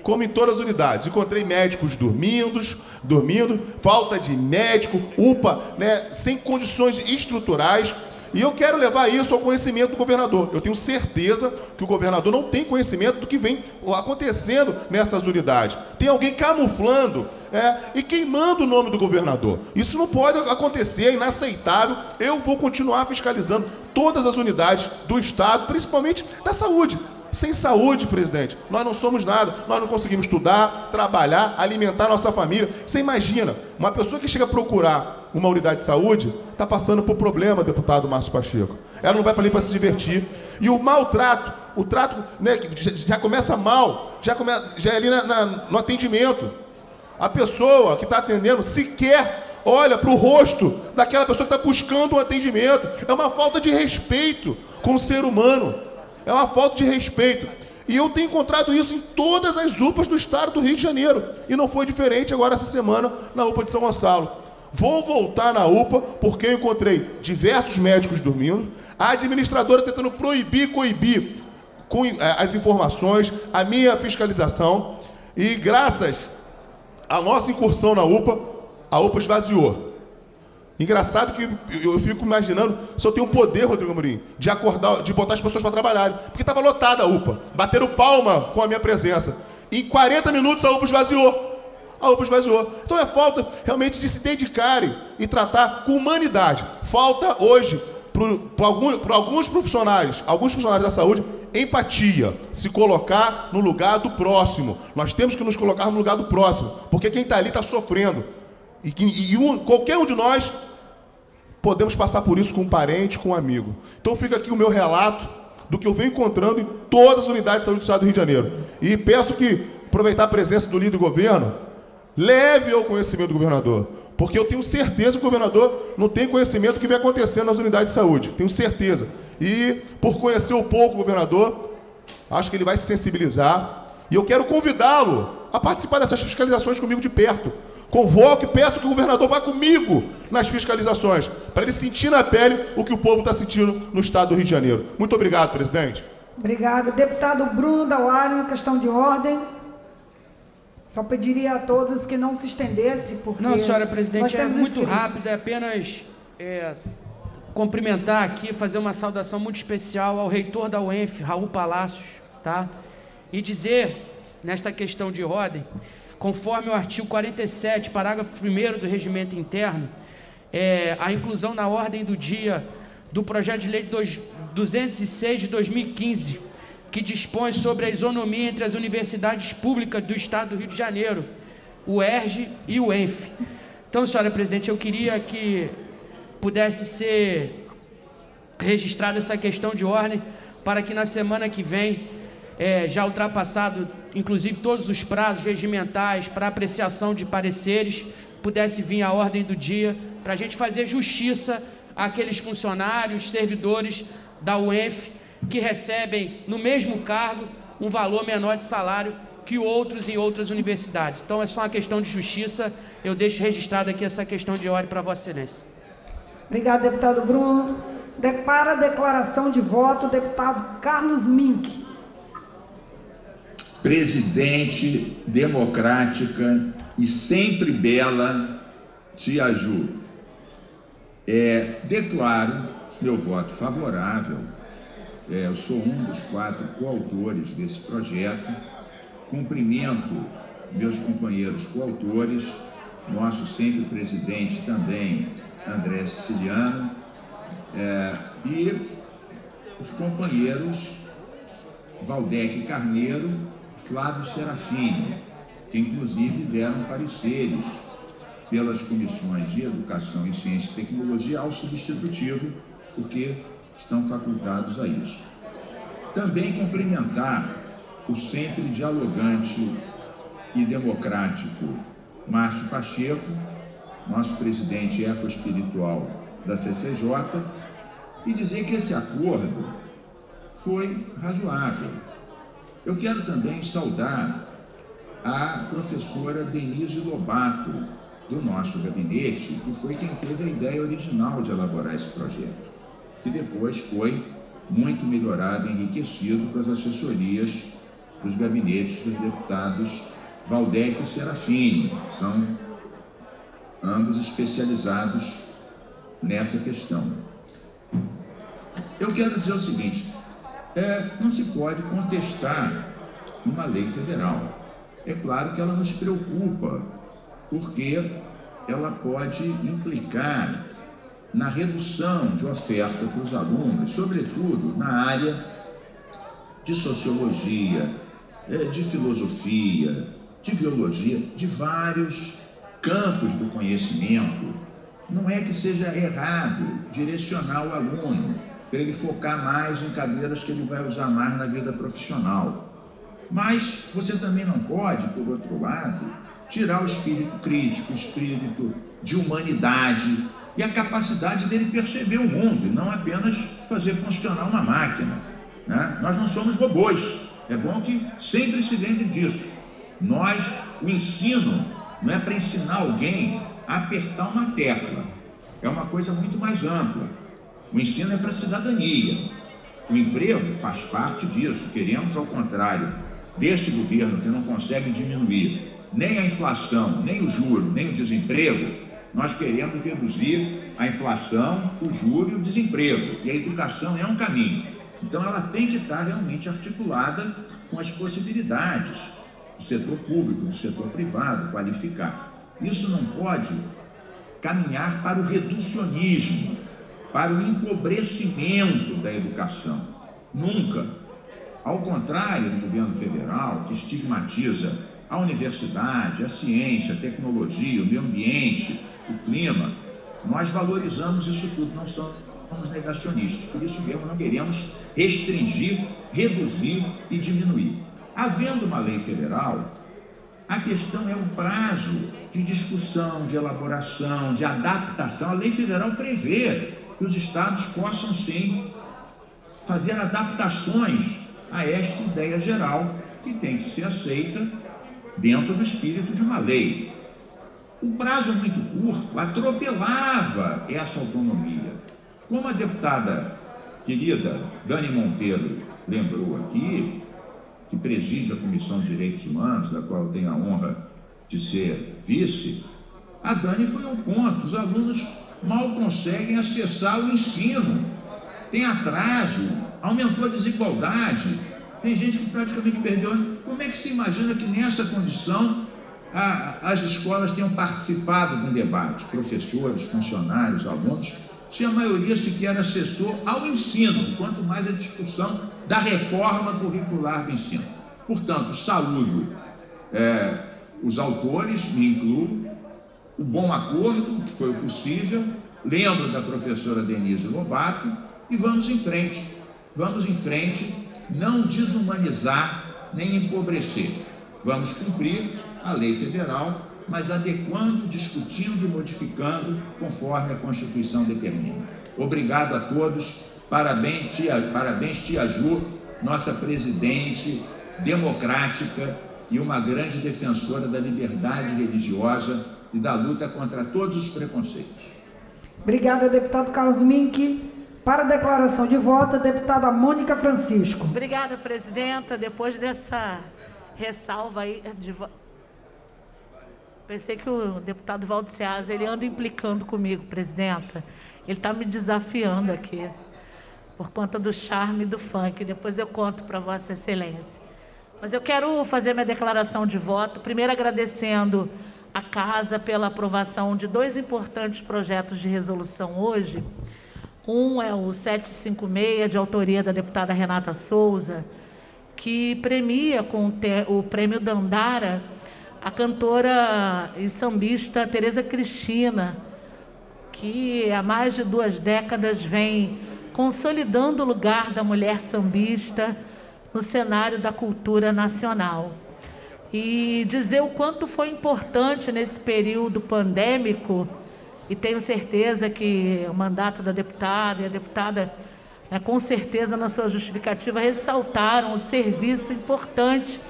como em todas as unidades, encontrei médicos dormindo, dormindo, falta de médico, UPA, né, sem condições estruturais. E eu quero levar isso ao conhecimento do governador. Eu tenho certeza que o governador não tem conhecimento do que vem acontecendo nessas unidades. Tem alguém camuflando é, e queimando o nome do governador. Isso não pode acontecer, é inaceitável. Eu vou continuar fiscalizando todas as unidades do Estado, principalmente da saúde. Sem saúde, presidente, nós não somos nada. Nós não conseguimos estudar, trabalhar, alimentar nossa família. Você imagina, uma pessoa que chega a procurar uma unidade de saúde está passando por problema, deputado Márcio Pacheco. Ela não vai para ali para se divertir. E o maltrato, o trato né, já começa mal, já, come, já é ali na, na, no atendimento. A pessoa que está atendendo sequer olha para o rosto daquela pessoa que está buscando um atendimento. É uma falta de respeito com o ser humano. É uma falta de respeito. E eu tenho encontrado isso em todas as UPAs do estado do Rio de Janeiro. E não foi diferente agora essa semana na UPA de São Gonçalo. Vou voltar na UPA porque eu encontrei diversos médicos dormindo, a administradora tentando proibir, coibir com eh, as informações, a minha fiscalização. E graças à nossa incursão na UPA, a UPA esvaziou. Engraçado que eu fico imaginando se eu tenho o poder, Rodrigo Amorim, de acordar, de botar as pessoas para trabalharem. Porque estava lotada a UPA. Bateram palma com a minha presença. Em 40 minutos a UPA esvaziou. A UPA esvaziou. Então é falta realmente de se dedicarem e tratar com humanidade. Falta hoje, para alguns, alguns profissionais, alguns funcionários da saúde, empatia, se colocar no lugar do próximo. Nós temos que nos colocar no lugar do próximo, porque quem está ali está sofrendo. E, e, um, qualquer um de nós podemos passar por isso com um parente, com um amigo. Então fica aqui o meu relato do que eu venho encontrando em todas as unidades de saúde do Estado do Rio de Janeiro. E peço que, aproveitar a presença do líder do governo, leve ao conhecimento do governador. Porque eu tenho certeza que o governador não tem conhecimento do que vem acontecendo nas unidades de saúde. Tenho certeza. E, por conhecer o pouco o governador, acho que ele vai se sensibilizar. E eu quero convidá-lo a participar dessas fiscalizações comigo de perto. Convoco e peço que o governador vá comigo nas fiscalizações, para ele sentir na pele o que o povo está sentindo no estado do Rio de Janeiro. Muito obrigado, presidente. Obrigado. Deputado Bruno Dauari, uma questão de ordem. Só pediria a todos que não se estendesse, porque... Não, senhora presidente, é muito escrito. rápido, é apenas é, cumprimentar aqui, fazer uma saudação muito especial ao reitor da UENF, Raul Palácios, tá? E dizer, nesta questão de ordem, conforme o artigo 47, parágrafo 1 do regimento interno, é, a inclusão na ordem do dia do projeto de lei dois, 206 de 2015, que dispõe sobre a isonomia entre as universidades públicas do Estado do Rio de Janeiro, o ERJ e o ENF. Então, senhora presidente, eu queria que pudesse ser registrada essa questão de ordem para que na semana que vem, é, já ultrapassado inclusive todos os prazos regimentais para apreciação de pareceres, pudesse vir à ordem do dia, para a gente fazer justiça àqueles funcionários, servidores da UENF, que recebem no mesmo cargo um valor menor de salário que outros em outras universidades. Então é só uma questão de justiça. Eu deixo registrado aqui essa questão de ordem para Vossa Excelência. Obrigado, deputado Bruno. Para a declaração de voto, deputado Carlos Mink. Presidente democrática e sempre bela Tia Ju. É, declaro meu voto favorável. É, eu sou um dos quatro coautores desse projeto. Cumprimento meus companheiros coautores, nosso sempre presidente também, André Siciliano, é, e os companheiros Valdec Carneiro, Flávio Serafini, que inclusive deram pareceres pelas comissões de Educação e Ciência e Tecnologia ao substitutivo, porque estão facultados a isso. Também cumprimentar o sempre dialogante e democrático Márcio Pacheco, nosso presidente ecoespiritual da CCJ, e dizer que esse acordo foi razoável. Eu quero também saudar a professora Denise Lobato, do nosso gabinete, que foi quem teve a ideia original de elaborar esse projeto, que depois foi muito melhorado e enriquecido com as assessorias dos gabinetes dos deputados Valdec e Serafini, são ambos especializados nessa questão. Eu quero dizer o seguinte: é, não se pode contestar uma lei federal. É claro que ela nos preocupa, porque ela pode implicar na redução de oferta para os alunos, sobretudo na área de sociologia, é, de filosofia, de biologia, de vários campos do conhecimento. Não é que seja errado direcionar o aluno para ele focar mais em cadeiras que ele vai usar mais na vida profissional. Mas você também não pode, por outro lado, tirar o espírito crítico, o espírito de humanidade e a capacidade dele perceber o mundo e não apenas fazer funcionar uma máquina. Né? Nós não somos robôs. É bom que sempre se lembre disso. Nós, o ensino, não é para ensinar alguém a apertar uma tecla. É uma coisa muito mais ampla. O ensino é para a cidadania. O emprego faz parte disso. Queremos, ao contrário, desse governo que não consegue diminuir nem a inflação, nem o juro, nem o desemprego, nós queremos reduzir a inflação, o juro e o desemprego. E a educação é um caminho. Então, ela tem que estar realmente articulada com as possibilidades do setor público, do setor privado, qualificar. Isso não pode caminhar para o reducionismo, para o empobrecimento da educação. Nunca. Ao contrário do governo federal, que estigmatiza a universidade, a ciência, a tecnologia, o meio ambiente, o clima, nós valorizamos isso tudo, não somos negacionistas. Por isso mesmo não queremos restringir, reduzir e diminuir. Havendo uma lei federal, a questão é o prazo de discussão, de elaboração, de adaptação. A lei federal prevê que os estados possam sim fazer adaptações a esta ideia geral que tem que ser aceita dentro do espírito de uma lei. O prazo muito curto atropelava essa autonomia. Como a deputada querida Dani Monteiro lembrou aqui, que preside a Comissão de Direitos Humanos, da qual eu tenho a honra de ser vice, a Dani foi ao ponto. Os alunos mal conseguem acessar o ensino. Tem atraso, aumentou a desigualdade, tem gente que praticamente perdeu. Como é que se imagina que nessa condição a, as escolas tenham participado de um debate, professores, funcionários, alunos, se a maioria sequer acessou ao ensino, quanto mais a discussão da reforma curricular do ensino. Portanto, saúde é, os autores, me incluo, o bom acordo, que foi o possível, lembro da professora Denise Lobato, e vamos em frente. Vamos em frente, não desumanizar nem empobrecer. Vamos cumprir a lei federal, mas adequando, discutindo e modificando conforme a Constituição determina. Obrigado a todos. Parabéns, tia, parabéns, tia Ju, nossa presidente democrática e uma grande defensora da liberdade religiosa e da luta contra todos os preconceitos. Obrigada, deputado Carlos Mink. Para a declaração de voto, a deputada Mônica Francisco. Obrigada, presidenta. Depois dessa ressalva aí de vo... Pensei que o deputado Valdo Seasa, ele anda implicando comigo, presidenta. Ele está me desafiando aqui, por conta do charme do funk. Depois eu conto para Vossa Excelência. Mas eu quero fazer minha declaração de voto, primeiro agradecendo a Casa pela aprovação de dois importantes projetos de resolução hoje. Um é o 756, de autoria da deputada Renata Souza, que premia com o prêmio Dandara a cantora e sambista Tereza Cristina, que há mais de duas décadas vem consolidando o lugar da mulher sambista no cenário da cultura nacional. E dizer o quanto foi importante nesse período pandêmico. E tenho certeza que o mandato da deputada e a deputada, né, com certeza, na sua justificativa, ressaltaram o serviço importante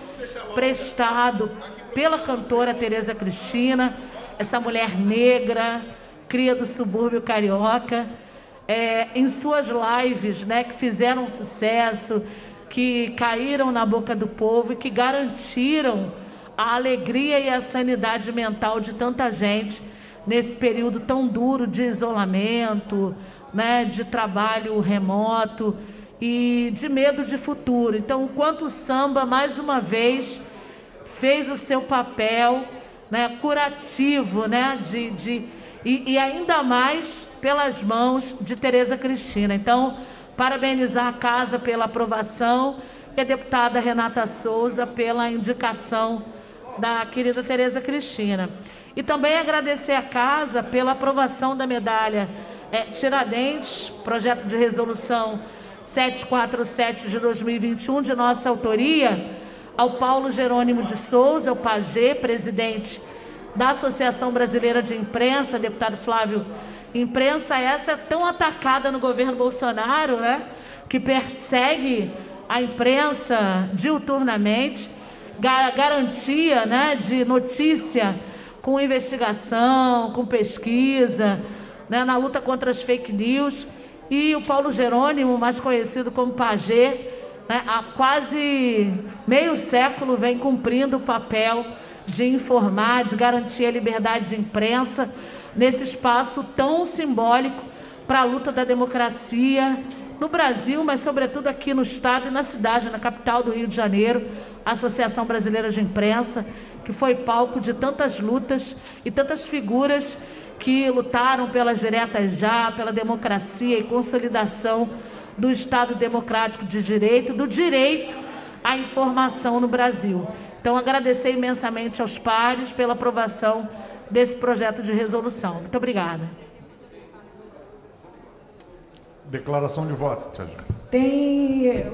prestado pela cantora Tereza Cristina, essa mulher negra, cria do subúrbio carioca, é, em suas lives, né, que fizeram sucesso, que caíram na boca do povo e que garantiram a alegria e a sanidade mental de tanta gente nesse período tão duro de isolamento, né, de trabalho remoto e de medo de futuro. Então, quanto o samba, mais uma vez, fez o seu papel né, curativo, né, de, de, e, e ainda mais pelas mãos de Tereza Cristina. Então, parabenizar a casa pela aprovação e a deputada Renata Souza pela indicação da querida Tereza Cristina. E também agradecer à Casa pela aprovação da medalha é, Tiradentes, projeto de resolução 747 de 2021, de nossa autoria, ao Paulo Jerônimo de Souza, o PAG, presidente da Associação Brasileira de Imprensa, deputado Flávio. Imprensa essa tão atacada no governo Bolsonaro, né? Que persegue a imprensa diuturnamente, garantia né, de notícia com investigação, com pesquisa, né, na luta contra as fake news. E o Paulo Jerônimo, mais conhecido como Pagê, né, há quase meio século vem cumprindo o papel de informar, de garantir a liberdade de imprensa nesse espaço tão simbólico para a luta da democracia no Brasil, mas sobretudo aqui no estado e na cidade, na capital do Rio de Janeiro, a Associação Brasileira de Imprensa, que foi palco de tantas lutas e tantas figuras que lutaram pelas diretas já, pela democracia e consolidação do Estado democrático de direito, do direito à informação no Brasil. Então, agradecer imensamente aos pares pela aprovação desse projeto de resolução. Muito obrigada. Declaração de voto, Tia Ju. Tem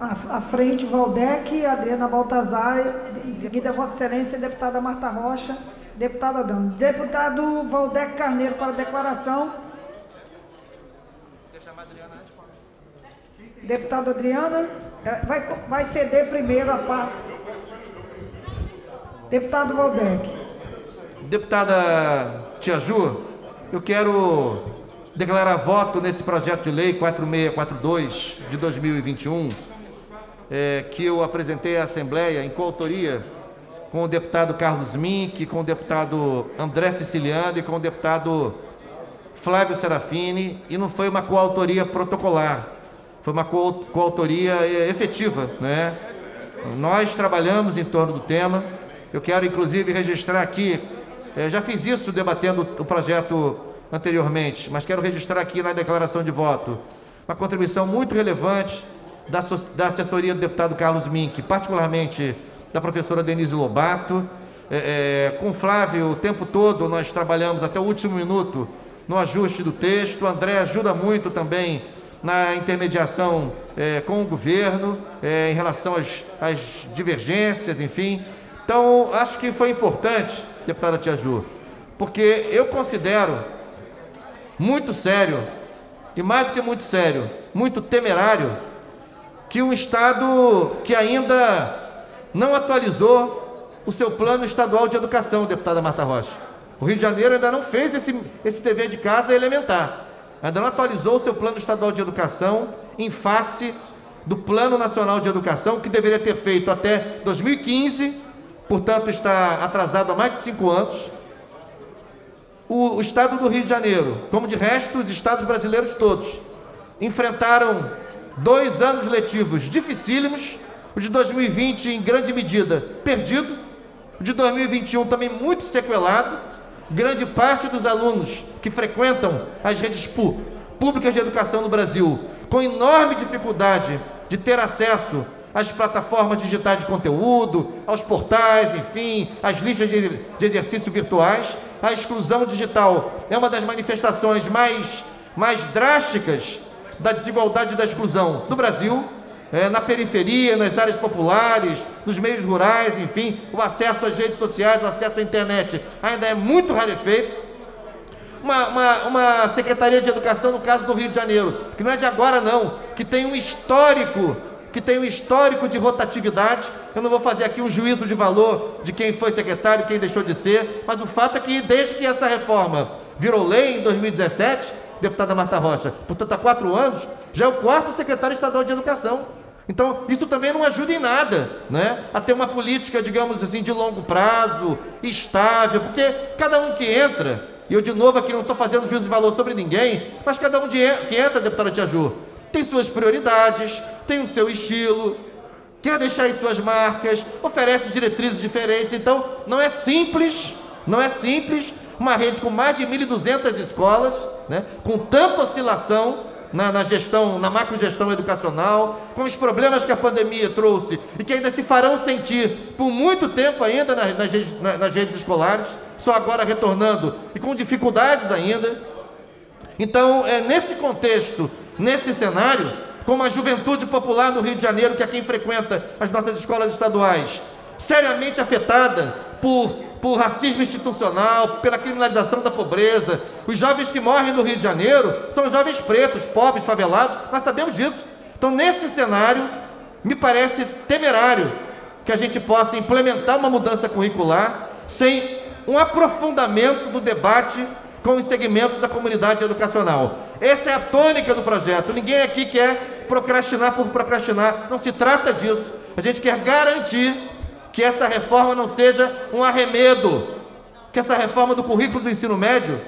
à frente Valdec, Adriana Baltazar, em seguida Vossa Excelência, deputada Marta Rocha, deputada Dama. Deputado Valdec Carneiro para declaração. Deputada Adriana, é, vai, vai ceder primeiro a parte. Deputado Valdec. Deputada Tia Ju, eu quero declarar voto nesse projeto de lei 4642 de 2021, é, que eu apresentei à Assembleia em coautoria com o deputado Carlos Mink, com o deputado André Siciliano e com o deputado Flávio Serafini, e não foi uma coautoria protocolar, foi uma coautoria é, efetiva. Né? Nós trabalhamos em torno do tema, eu quero inclusive registrar aqui, é, já fiz isso debatendo o projeto anteriormente, mas quero registrar aqui na declaração de voto uma contribuição muito relevante da, da assessoria do deputado Carlos Mink, particularmente da professora Denise Lobato. É, é, com Flávio, o tempo todo nós trabalhamos até o último minuto no ajuste do texto. O André ajuda muito também na intermediação é, com o governo é, em relação às, às, divergências, enfim. Então, acho que foi importante, deputada Tia Ju, porque eu considero muito sério, e mais do que muito sério, muito temerário, que um Estado que ainda não atualizou o seu plano estadual de educação, deputada Marta Rocha. O Rio de Janeiro ainda não fez esse, esse dever de casa elementar. Ainda não atualizou o seu plano estadual de educação em face do Plano Nacional de Educação, que deveria ter feito até 2015, portanto está atrasado há mais de cinco anos. O, o estado do Rio de Janeiro, como de resto os estados brasileiros todos, enfrentaram dois anos letivos dificílimos, o de 2020 em grande medida perdido, o de 2021 também muito sequelado, grande parte dos alunos que frequentam as redes públicas de educação no Brasil com enorme dificuldade de ter acesso às plataformas digitais de conteúdo, aos portais, enfim, às listas de, de exercício virtuais. A exclusão digital é uma das manifestações mais, mais drásticas da desigualdade e da exclusão no Brasil, é, na periferia, nas áreas populares, nos meios rurais, enfim, o acesso às redes sociais, o acesso à internet ainda é muito rarefeito uma, uma, uma Secretaria de Educação, no caso do Rio de Janeiro, que não é de agora não, que tem um histórico, que tem um histórico de rotatividade. Eu não vou fazer aqui um juízo de valor de quem foi secretário, quem deixou de ser, mas o fato é que desde que essa reforma virou lei em 2017, deputada Marta Rocha, portanto há quatro anos, já é o quarto secretário estadual de Educação. Então, isso também não ajuda em nada, né? A ter uma política, digamos assim, de longo prazo, estável, porque cada um que entra, e eu, de novo, aqui não estou fazendo juízo de valor sobre ninguém, mas cada um que entra, deputada Tia Ju, tem suas prioridades, tem o seu estilo, quer deixar aí suas marcas, oferece diretrizes diferentes. Então, não é simples, não é simples uma rede com mais de 1.200 escolas, né, com tanta oscilação na, na, gestão, na macrogestão educacional, com os problemas que a pandemia trouxe e que ainda se farão sentir por muito tempo ainda nas, nas, nas redes escolares só agora retornando e com dificuldades ainda. Então, é nesse contexto, nesse cenário, como a juventude popular no Rio de Janeiro, que é quem frequenta as nossas escolas estaduais, seriamente afetada por, por racismo institucional, pela criminalização da pobreza. Os jovens que morrem no Rio de Janeiro são jovens pretos, pobres, favelados, nós sabemos disso. Então, nesse cenário, me parece temerário que a gente possa implementar uma mudança curricular sem um aprofundamento do debate com os segmentos da comunidade educacional. Essa é a tônica do projeto. Ninguém aqui quer procrastinar por procrastinar. Não se trata disso. A gente quer garantir que essa reforma não seja um arremedo, que essa reforma do currículo do ensino médio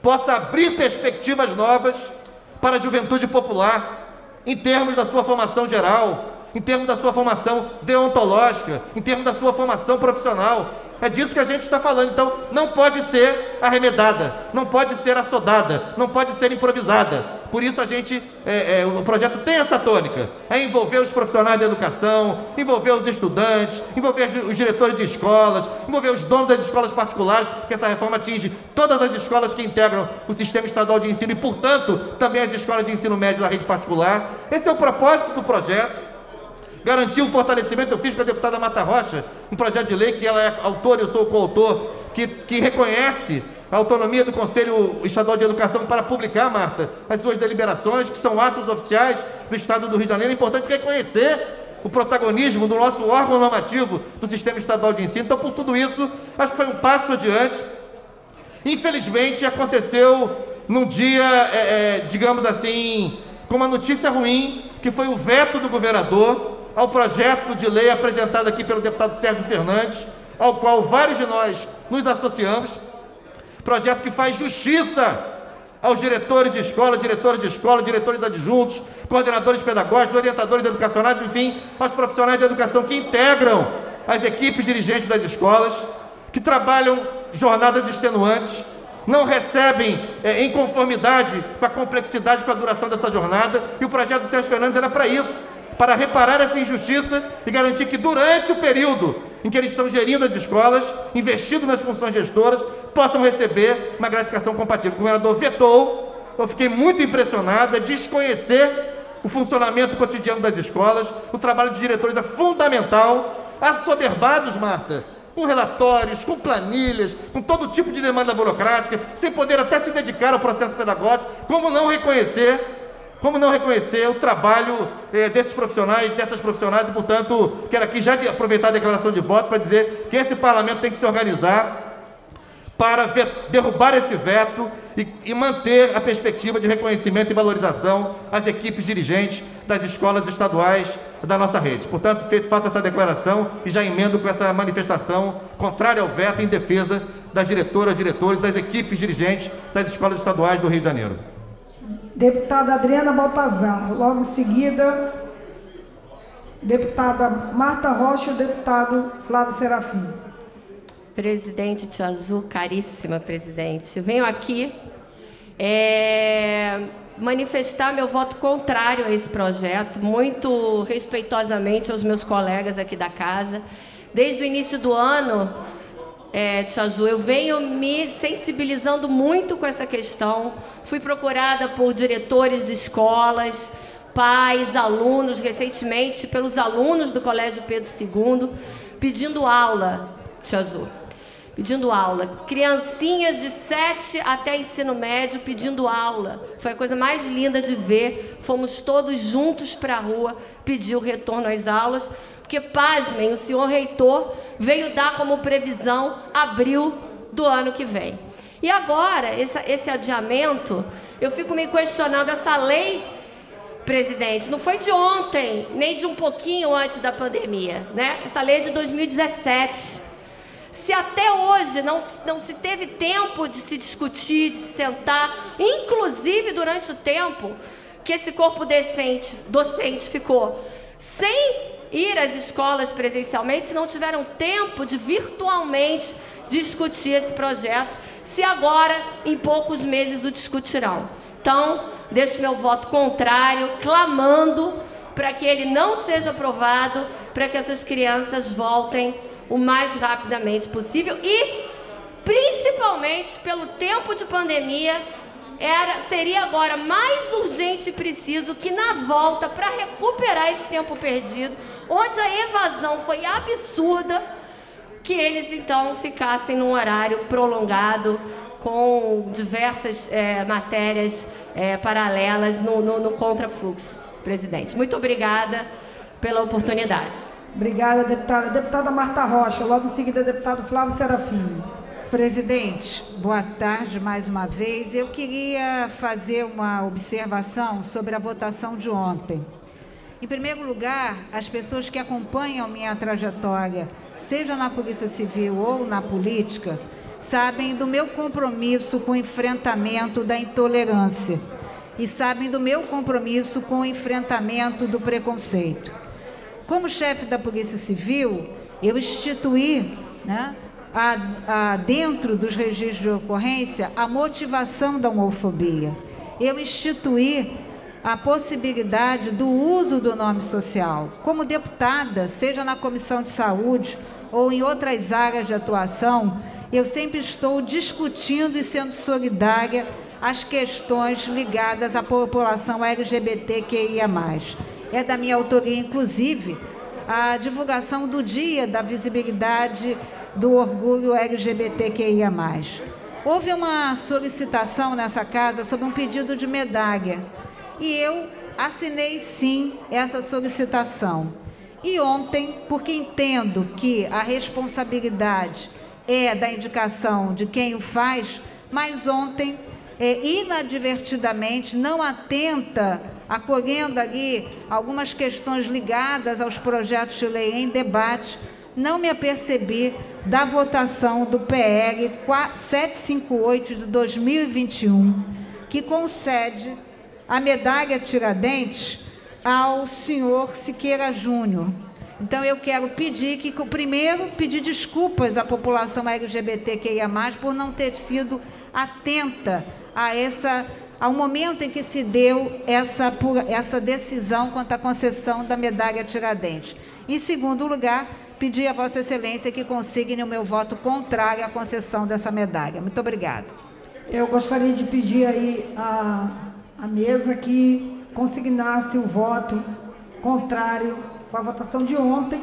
possa abrir perspectivas novas para a juventude popular, em termos da sua formação geral, em termos da sua formação deontológica, em termos da sua formação profissional. É disso que a gente está falando. Então, não pode ser arremedada, não pode ser assodada, não pode ser improvisada. Por isso a gente, é, é, o projeto tem essa tônica, é envolver os profissionais da educação, envolver os estudantes, envolver os diretores de escolas, envolver os donos das escolas particulares, porque essa reforma atinge todas as escolas que integram o sistema estadual de ensino e, portanto, também as escolas de ensino médio da rede particular. Esse é o propósito do projeto garantiu o fortalecimento, eu fiz com a deputada Mata Rocha, um projeto de lei que ela é autora, eu sou coautor, que, que reconhece a autonomia do Conselho Estadual de Educação para publicar, Marta, as suas deliberações, que são atos oficiais do Estado do Rio de Janeiro. É importante reconhecer o protagonismo do nosso órgão normativo do Sistema Estadual de Ensino. Então, por tudo isso, acho que foi um passo adiante. Infelizmente, aconteceu num dia, é, é, digamos assim, com uma notícia ruim, que foi o veto do governador ao projeto de lei apresentado aqui pelo deputado Sérgio Fernandes, ao qual vários de nós nos associamos. Projeto que faz justiça aos diretores de escola, diretores de escola, diretores adjuntos, coordenadores pedagógicos, orientadores educacionais, enfim, aos profissionais de educação que integram as equipes dirigentes das escolas, que trabalham jornadas extenuantes, não recebem é, em conformidade com a complexidade, com a duração dessa jornada, e o projeto do Sérgio Fernandes era para isso para reparar essa injustiça e garantir que durante o período em que eles estão gerindo as escolas, investindo nas funções gestoras, possam receber uma gratificação compatível. O governador vetou, eu fiquei muito impressionado, é desconhecer o funcionamento cotidiano das escolas, o trabalho de diretores é fundamental, assoberbados, Marta, com relatórios, com planilhas, com todo tipo de demanda burocrática, sem poder até se dedicar ao processo pedagógico, como não reconhecer Como não reconhecer o trabalho eh, desses profissionais, dessas profissionais, e, portanto, quero aqui já de aproveitar a declaração de voto para dizer que esse parlamento tem que se organizar para ver, derrubar esse veto e, e, manter a perspectiva de reconhecimento e valorização às equipes dirigentes das escolas estaduais da nossa rede. Portanto, feito, faço essa declaração e já emendo com essa manifestação contrária ao veto em defesa das diretoras, diretores, das equipes dirigentes das escolas estaduais do Rio de Janeiro. Deputada Adriana Baltazar. Logo em seguida, deputada Marta Rocha e o deputado Flávio Serafim. Presidente Tia Ju, caríssima presidente, venho aqui é, manifestar meu voto contrário a esse projeto, muito respeitosamente aos meus colegas aqui da casa. Desde o início do ano, é, Tia Ju, eu venho me sensibilizando muito com essa questão. Fui procurada por diretores de escolas, pais, alunos, recentemente pelos alunos do Colégio Pedro II, pedindo aula, Tia Ju pedindo aula. Criancinhas de 7 até ensino médio pedindo aula. Foi a coisa mais linda de ver. Fomos todos juntos para a rua pedir o retorno às aulas, porque, pasmem, o senhor reitor veio dar como previsão abril do ano que vem. E agora, esse, esse adiamento, eu fico me questionando, essa lei presidente, não foi de ontem, nem de um pouquinho antes da pandemia, né? Essa lei é de 2017. Se até hoje não, não se teve tempo de se discutir, de se sentar, inclusive durante o tempo que esse corpo decente, docente ficou sem ir às escolas presencialmente, se não tiveram tempo de virtualmente discutir esse projeto, se agora, em poucos meses, o discutirão. Então, deixo meu voto contrário, clamando para que ele não seja aprovado, para que essas crianças voltem o mais rapidamente possível e, principalmente pelo tempo de pandemia, era, seria agora mais urgente e preciso que na volta, para recuperar esse tempo perdido, onde a evasão foi absurda, que eles então ficassem num horário prolongado, com diversas é, matérias é, paralelas no, no, no contrafluxo, presidente. Muito obrigada pela oportunidade. Obrigada, deputada. Deputada Marta Rocha, logo em seguida, deputado Flávio Serafim. Presidente, boa tarde mais uma vez. Eu queria fazer uma observação sobre a votação de ontem. Em primeiro lugar, as pessoas que acompanham minha trajetória, seja na Polícia Civil ou na política, sabem do meu compromisso com o enfrentamento da intolerância e sabem do meu compromisso com o enfrentamento do preconceito. Como chefe da Polícia Civil, eu instituí, né, a, a, dentro dos registros de ocorrência, a motivação da homofobia. Eu instituí a possibilidade do uso do nome social. Como deputada, seja na Comissão de Saúde ou em outras áreas de atuação, eu sempre estou discutindo e sendo solidária às questões ligadas à população LGBTQIA+ é da minha autoria, inclusive, a divulgação do dia da visibilidade do orgulho LGBTQIA. Houve uma solicitação nessa casa sobre um pedido de medalha e eu assinei sim essa solicitação. E ontem, porque entendo que a responsabilidade é da indicação de quem o faz, mas ontem, é, inadvertidamente, não atenta acolhendo ali algumas questões ligadas aos projetos de lei em debate, não me apercebi da votação do PL 758 de 2021, que concede a medalha Tiradentes ao senhor Siqueira Júnior. Então eu quero pedir que, primeiro, pedir desculpas à população LGBTQIA+, por não ter sido atenta a essa ao momento em que se deu essa, essa decisão quanto à concessão da medalha Tiradentes. Em segundo lugar, pedir a Vossa Excelência que consigne o meu voto contrário à concessão dessa medalha. Muito obrigada. Eu gostaria de pedir aí à, à mesa que consignasse o voto contrário com a votação de ontem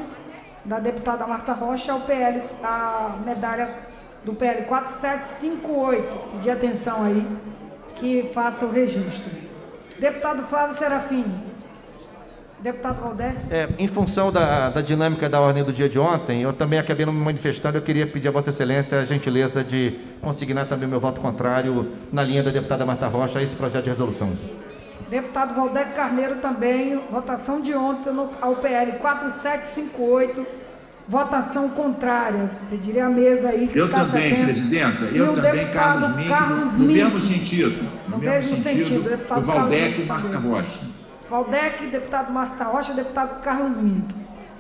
da deputada Marta Rocha ao PL, a medalha do PL 4758. Pedir atenção aí que faça o registro. Deputado Flávio Serafini. Deputado Valdec. É, em função da, da dinâmica da ordem do dia de ontem, eu também acabei não me manifestando. Eu queria pedir a Vossa Excelência a gentileza de consignar também o meu voto contrário na linha da deputada Marta Rocha a esse projeto de resolução. Deputado Valdec Carneiro também, votação de ontem no, ao PL 4758, votação contrária. Pediria a mesa aí que Eu também, atento. presidenta. E Eu o também, deputado Carlos Mink, Carlos no, no mesmo sentido. No, No mesmo, mesmo sentido, sentido, deputado do Valdec Carlos e Marta. Rocha. Valdec, deputado Marta Rocha, deputado Carlos Mink.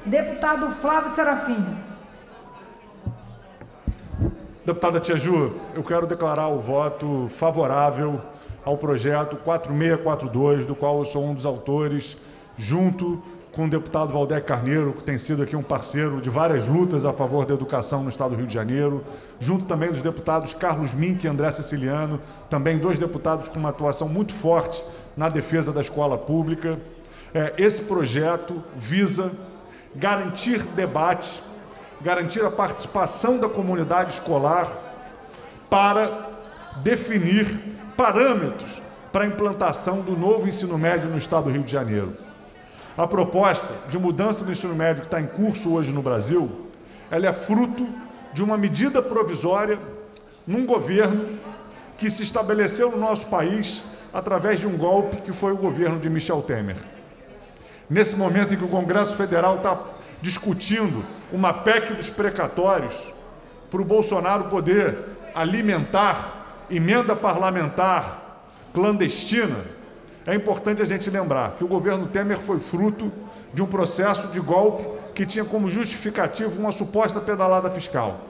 Deputado Flávio Serafim. Deputada Tia Ju, eu quero declarar o voto favorável ao projeto 4642, do qual eu sou um dos autores, junto com o deputado Valdec Carneiro, que tem sido aqui um parceiro de várias lutas a favor da educação no Estado do Rio de Janeiro, junto também dos deputados Carlos Mink e André Siciliano, também dois deputados com uma atuação muito forte na defesa da escola pública. É, esse projeto visa garantir debate, garantir a participação da comunidade escolar para definir parâmetros para a implantação do novo ensino médio no Estado do Rio de Janeiro. A proposta de mudança do ensino médio que está em curso hoje no Brasil, ela é fruto de uma medida provisória num governo que se estabeleceu no nosso país através de um golpe que foi o governo de Michel Temer. Nesse momento em que o Congresso Federal está discutindo uma PEC dos precatórios para o Bolsonaro poder alimentar emenda parlamentar clandestina, é importante a gente lembrar que o governo Temer foi fruto de um processo de golpe que tinha como justificativo uma suposta pedalada fiscal.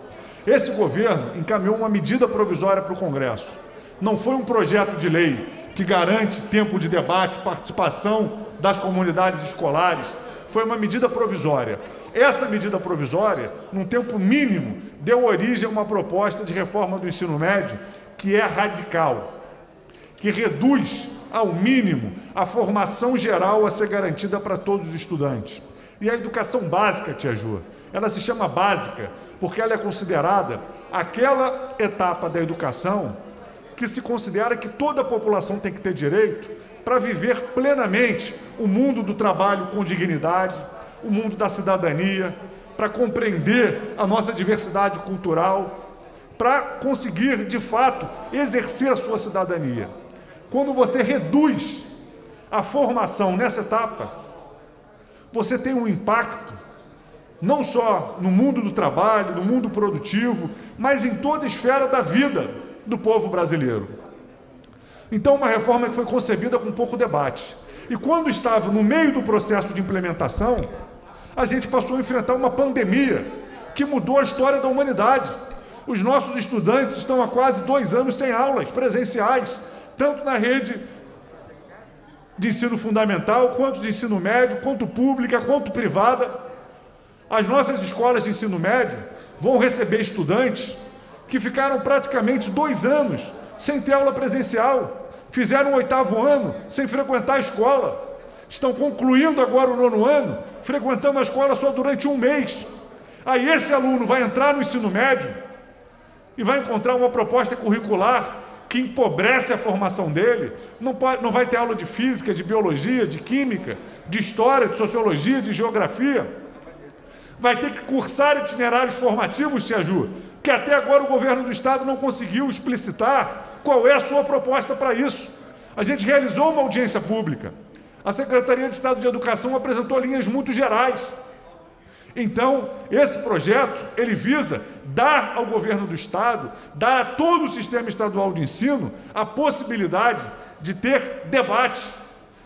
Esse governo encaminhou uma medida provisória para o Congresso. Não foi um projeto de lei que garante tempo de debate, participação das comunidades escolares. Foi uma medida provisória. Essa medida provisória, num tempo mínimo, deu origem a uma proposta de reforma do ensino médio que é radical, que reduz ao mínimo a formação geral a ser garantida para todos os estudantes. E a educação básica, Tia Ju, ela se chama básica porque ela é considerada aquela etapa da educação que se considera que toda a população tem que ter direito para viver plenamente o mundo do trabalho com dignidade, o mundo da cidadania, para compreender a nossa diversidade cultural, para conseguir, de fato, exercer a sua cidadania. Quando você reduz a formação nessa etapa, você tem um impacto não só no mundo do trabalho, no mundo produtivo, mas em toda a esfera da vida do povo brasileiro. Então, uma reforma que foi concebida com pouco debate. E quando estava no meio do processo de implementação, a gente passou a enfrentar uma pandemia que mudou a história da humanidade. Os nossos estudantes estão há quase dois anos sem aulas presenciais, tanto na rede de ensino fundamental, quanto de ensino médio, quanto pública, quanto privada. As nossas escolas de ensino médio vão receber estudantes que ficaram praticamente dois anos sem ter aula presencial, fizeram o oitavo ano sem frequentar a escola, estão concluindo agora o nono ano, frequentando a escola só durante um mês. Aí esse aluno vai entrar no ensino médio e vai encontrar uma proposta curricular que empobrece a formação dele, não, pode, não vai ter aula de física, de biologia, de química, de história, de sociologia, de geografia. Vai ter que cursar itinerários formativos, Tia Ju, que até agora o governo do Estado não conseguiu explicitar qual é a sua proposta para isso. A gente realizou uma audiência pública. A Secretaria de Estado de Educação apresentou linhas muito gerais. Então, esse projeto, ele visa dar ao governo do Estado, dar a todo o sistema estadual de ensino, a possibilidade de ter debate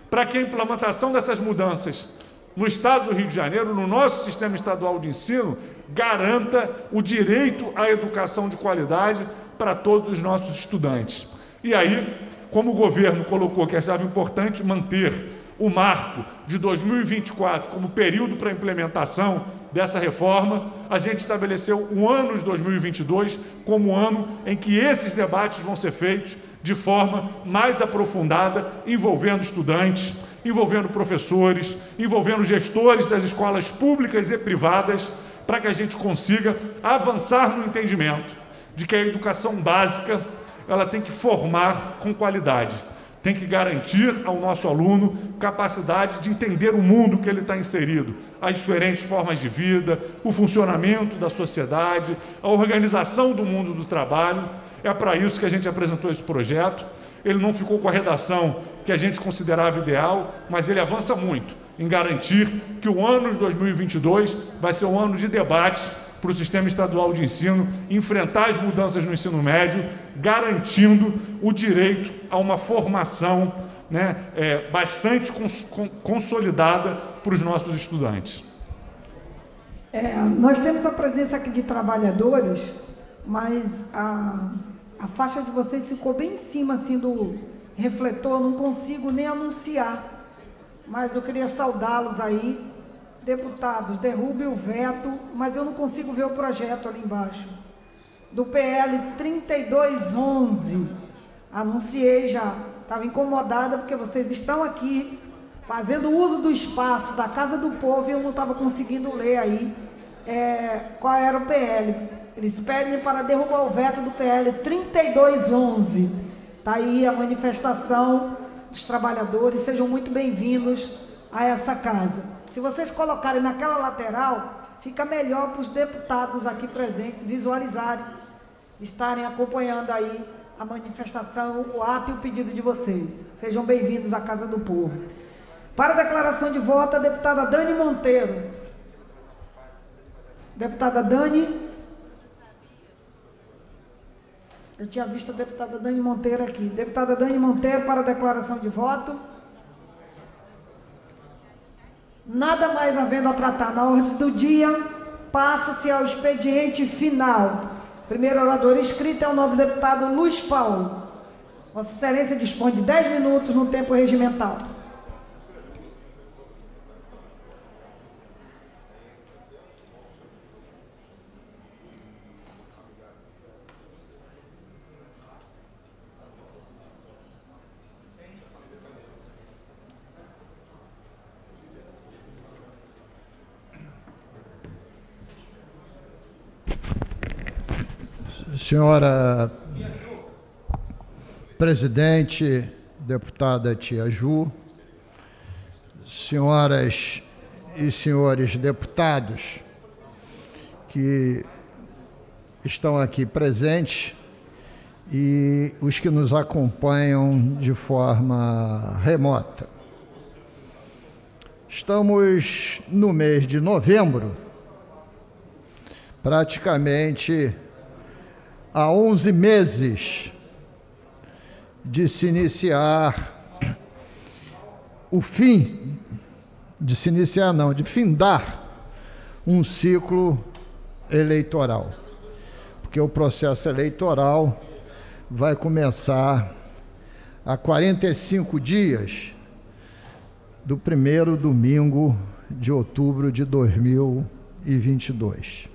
para que a implementação dessas mudanças no Estado do Rio de Janeiro, no nosso sistema estadual de ensino, garanta o direito à educação de qualidade para todos os nossos estudantes. E aí, como o governo colocou que achava importante manter o marco de 2024 como período para implementação dessa reforma, a gente estabeleceu o ano de 2022 como ano em que esses debates vão ser feitos de forma mais aprofundada, envolvendo estudantes, envolvendo professores, envolvendo gestores das escolas públicas e privadas, para que a gente consiga avançar no entendimento de que a educação básica ela tem que formar com qualidade tem que garantir ao nosso aluno capacidade de entender o mundo que ele está inserido, as diferentes formas de vida, o funcionamento da sociedade, a organização do mundo do trabalho. É para isso que a gente apresentou esse projeto. Ele não ficou com a redação que a gente considerava ideal, mas ele avança muito em garantir que o ano de 2022 vai ser um ano de debate para o sistema estadual de ensino enfrentar as mudanças no ensino médio, garantindo o direito a uma formação né, é, bastante cons consolidada para os nossos estudantes. É, nós temos a presença aqui de trabalhadores, mas a, a faixa de vocês ficou bem em cima assim, do refletor, não consigo nem anunciar. Mas eu queria saudá-los aí Deputados, derrube o veto, mas eu não consigo ver o projeto ali embaixo. Do PL 3211. Anunciei já. Estava incomodada porque vocês estão aqui fazendo uso do espaço da Casa do Povo e eu não estava conseguindo ler aí é, qual era o PL. Eles pedem para derrubar o veto do PL 3211. Está aí a manifestação dos trabalhadores. Sejam muito bem-vindos a essa casa. Se vocês colocarem naquela lateral, fica melhor para os deputados aqui presentes visualizarem, estarem acompanhando aí a manifestação, o ato e o pedido de vocês. Sejam bem-vindos à Casa do Povo. Para a declaração de voto, a deputada Dani Monteiro. Deputada Dani. Eu tinha visto a deputada Dani Monteiro aqui. Deputada Dani Monteiro para a declaração de voto. Nada mais havendo a tratar na ordem do dia, passa-se ao expediente final. Primeiro orador inscrito é o nobre deputado Luiz Paulo. Vossa Excelência dispõe de 10 minutos no tempo regimental. Senhora presidente, deputada Tia Ju, senhoras e senhores deputados que estão aqui presentes e os que nos acompanham de forma remota. Estamos no mês de novembro, praticamente há 11 meses de se iniciar o fim, de se iniciar não, de findar um ciclo eleitoral. Porque o processo eleitoral vai começar a 45 dias do primeiro domingo de outubro de 2022.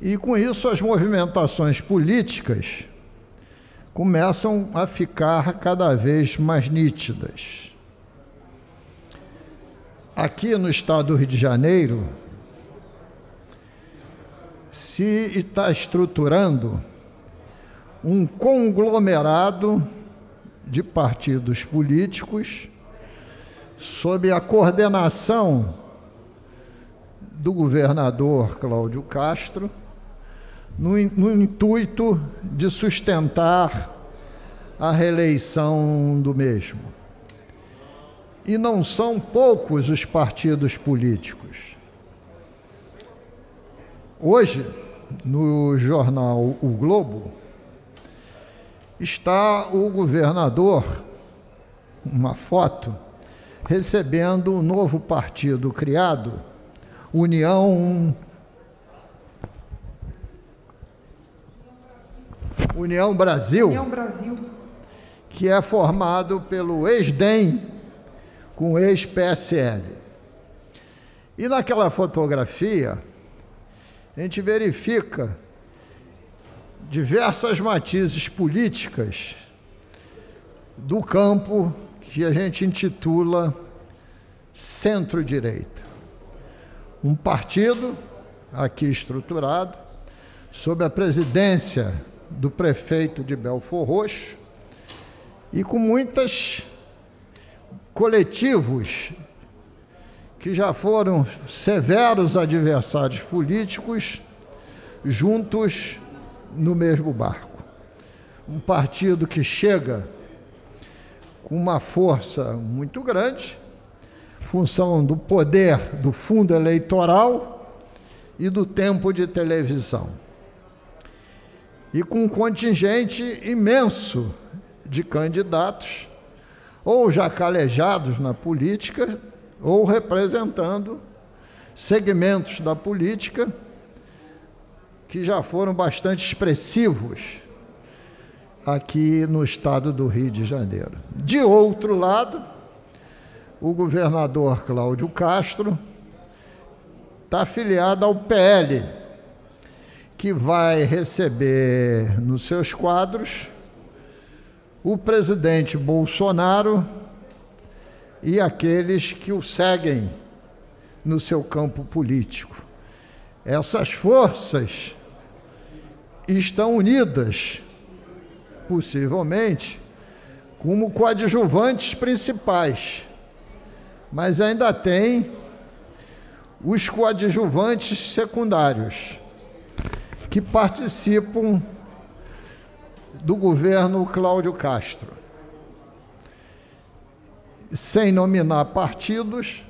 E com isso as movimentações políticas começam a ficar cada vez mais nítidas. Aqui no estado do Rio de Janeiro, se está estruturando um conglomerado de partidos políticos sob a coordenação do governador Cláudio Castro no, no intuito de sustentar a reeleição do mesmo. E não são poucos os partidos políticos. Hoje, no jornal O Globo, está o governador, uma foto, recebendo um novo partido criado, União União Brasil, União Brasil, que é formado pelo ex-DEM com ex-PSL. E naquela fotografia, a gente verifica diversas matizes políticas do campo que a gente intitula centro-direita. Um partido aqui estruturado sob a presidência do prefeito de Belfor Roxo e com muitos coletivos que já foram severos adversários políticos juntos no mesmo barco. Um partido que chega com uma força muito grande, função do poder do fundo eleitoral e do tempo de televisão. E com um contingente imenso de candidatos, ou já calejados na política, ou representando segmentos da política que já foram bastante expressivos aqui no estado do Rio de Janeiro. De outro lado, o governador Cláudio Castro está afiliado ao PL, que vai receber nos seus quadros o presidente Bolsonaro e aqueles que o seguem no seu campo político. Essas forças estão unidas, possivelmente, como coadjuvantes principais, mas ainda tem os coadjuvantes secundários, que participam do governo Cláudio Castro. Sem nominar partidos,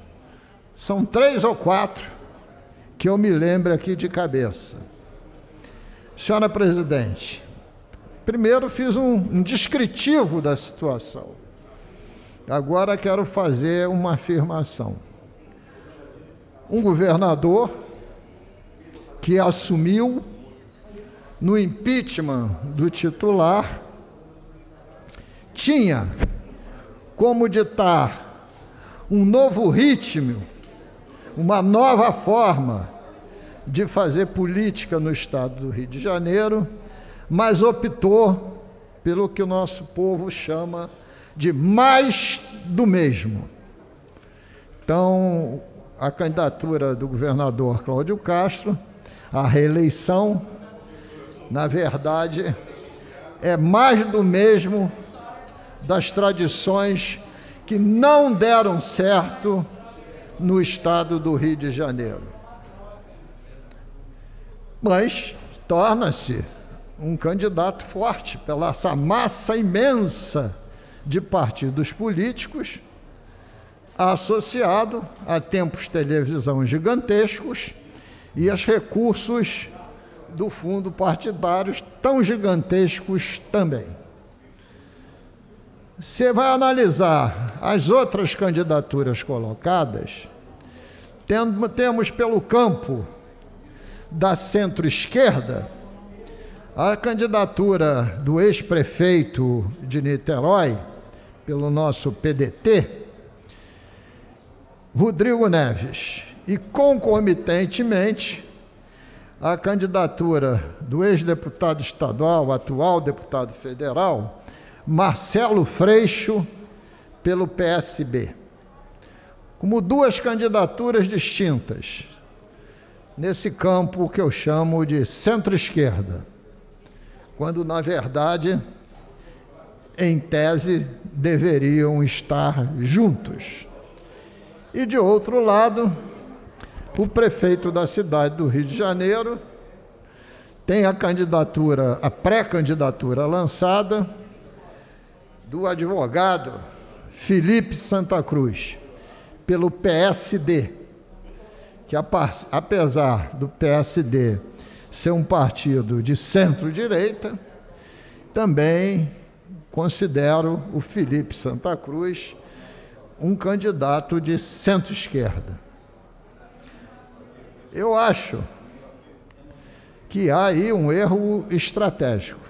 são três ou quatro que eu me lembro aqui de cabeça. Senhora presidente, primeiro fiz um, um descritivo da situação. Agora quero fazer uma afirmação. Um governador que assumiu no impeachment do titular tinha como ditar um novo ritmo, uma nova forma de fazer política no estado do Rio de Janeiro, mas optou pelo que o nosso povo chama de mais do mesmo. Então, a candidatura do governador Cláudio Castro, a reeleição, na verdade, é mais do mesmo das tradições que não deram certo no estado do Rio de Janeiro. Mas torna-se um candidato forte pela essa massa imensa de partidos políticos associado a tempos de televisão gigantescos e aos recursos do fundo partidários tão gigantescos também. Você vai analisar as outras candidaturas colocadas, temos pelo campo da centro-esquerda a candidatura do ex-prefeito de Niterói, pelo nosso PDT, Rodrigo Neves, e concomitantemente a candidatura do ex-deputado estadual, atual deputado federal, Marcelo Freixo, pelo PSB. Como duas candidaturas distintas, nesse campo que eu chamo de centro-esquerda, quando na verdade, em tese, deveriam estar juntos. E de outro lado, o prefeito da cidade do Rio de Janeiro tem a candidatura, a pré-candidatura lançada do advogado Felipe Santa Cruz, pelo PSD, que apesar do PSD ser um partido de centro-direita, também considero o Felipe Santa Cruz um candidato de centro-esquerda. Eu acho que há aí um erro estratégico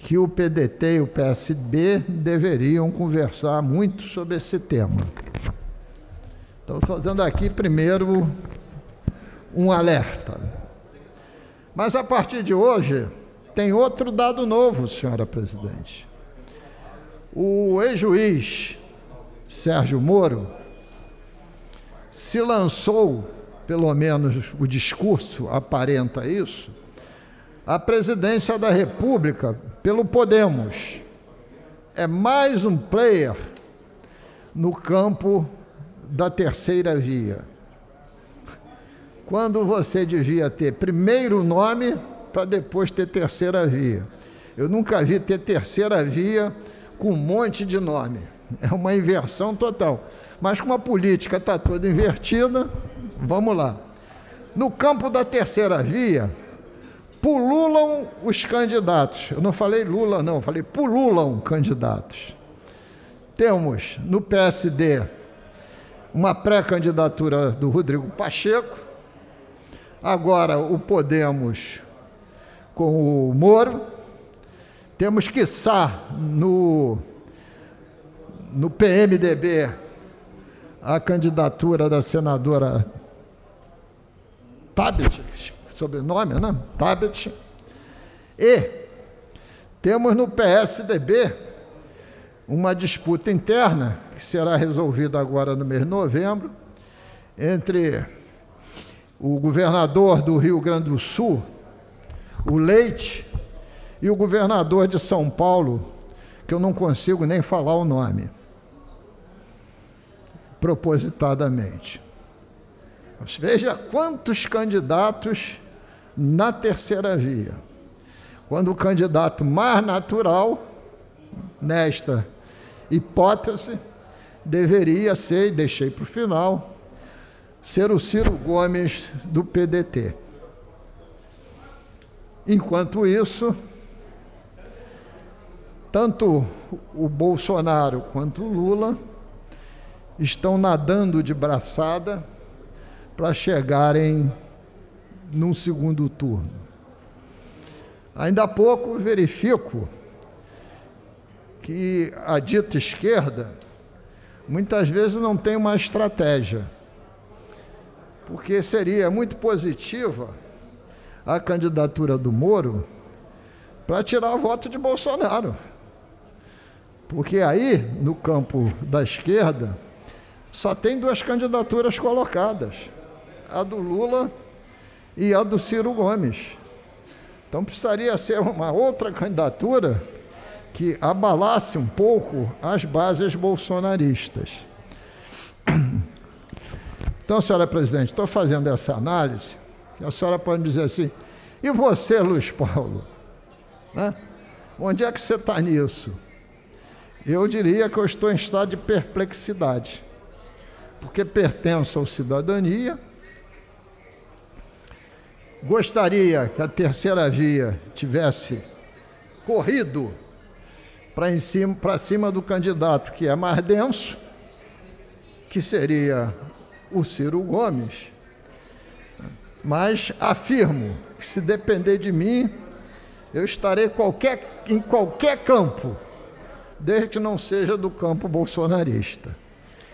que o PDT e o PSB deveriam conversar muito sobre esse tema. Estou fazendo aqui primeiro um alerta. Mas a partir de hoje, tem outro dado novo, senhora presidente. O ex-juiz Sérgio Moro se lançou, pelo menos o discurso aparenta isso, a presidência da República pelo Podemos, é mais um player no campo da terceira via. Quando você devia ter primeiro nome para depois ter terceira via. Eu nunca vi ter terceira via com um monte de nome. É uma inversão total. Mas como a política está toda invertida, vamos lá. No campo da terceira via, pululam os candidatos. Eu não falei Lula, não, falei pululam candidatos. Temos no PSD uma pré-candidatura do Rodrigo Pacheco, agora o Podemos com o Moro, temos quiçá no, no PMDB a candidatura da senadora Tabet, sobrenome, né? Tabet. E temos no PSDB uma disputa interna, que será resolvida agora no mês de novembro, entre o governador do Rio Grande do Sul, o Leite, e o governador de São Paulo, que eu não consigo nem falar o nome, propositadamente. Veja quantos candidatos na terceira via. Quando o candidato mais natural, nesta hipótese, deveria ser, e deixei para o final, ser o Ciro Gomes do PDT. Enquanto isso, tanto o Bolsonaro quanto o Lula estão nadando de braçada para chegarem num segundo turno. Ainda há pouco verifico que a dita esquerda muitas vezes não tem uma estratégia, porque seria muito positiva a candidatura do Moro para tirar o voto de Bolsonaro. Porque aí, no campo da esquerda, só tem duas candidaturas colocadas: a do Lula e a do Ciro Gomes. Então precisaria ser uma outra candidatura que abalasse um pouco as bases bolsonaristas. Então, senhora presidente, estou fazendo essa análise, e a senhora pode dizer assim, e você, Luiz Paulo? Né? Onde é que você está nisso? Eu diria que eu estou em estado de perplexidade, porque pertenço ao cidadania. Gostaria que a terceira via tivesse corrido para cima, cima do candidato que é mais denso, que seria o Ciro Gomes. Mas afirmo que se depender de mim, eu estarei qualquer, em qualquer campo desde que não seja do campo bolsonarista.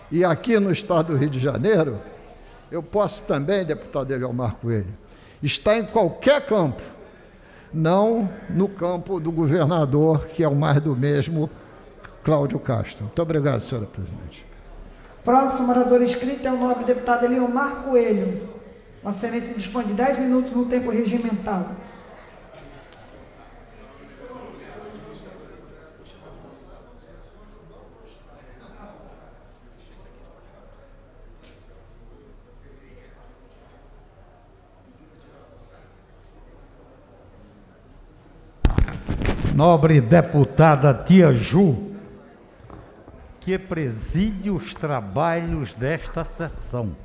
E aqui no estado do Rio de Janeiro, eu posso também, deputado Eliomar Coelho, estar em qualquer campo, não no campo do governador, que é o mais do mesmo, Cláudio Castro. Muito obrigado, senhora presidente. Próximo orador inscrito é o nobre deputado Eliomar Coelho. Vossa Excelência dispõe de 10 minutos no tempo regimental. Nobre deputada Tia Ju, que preside os trabalhos desta sessão.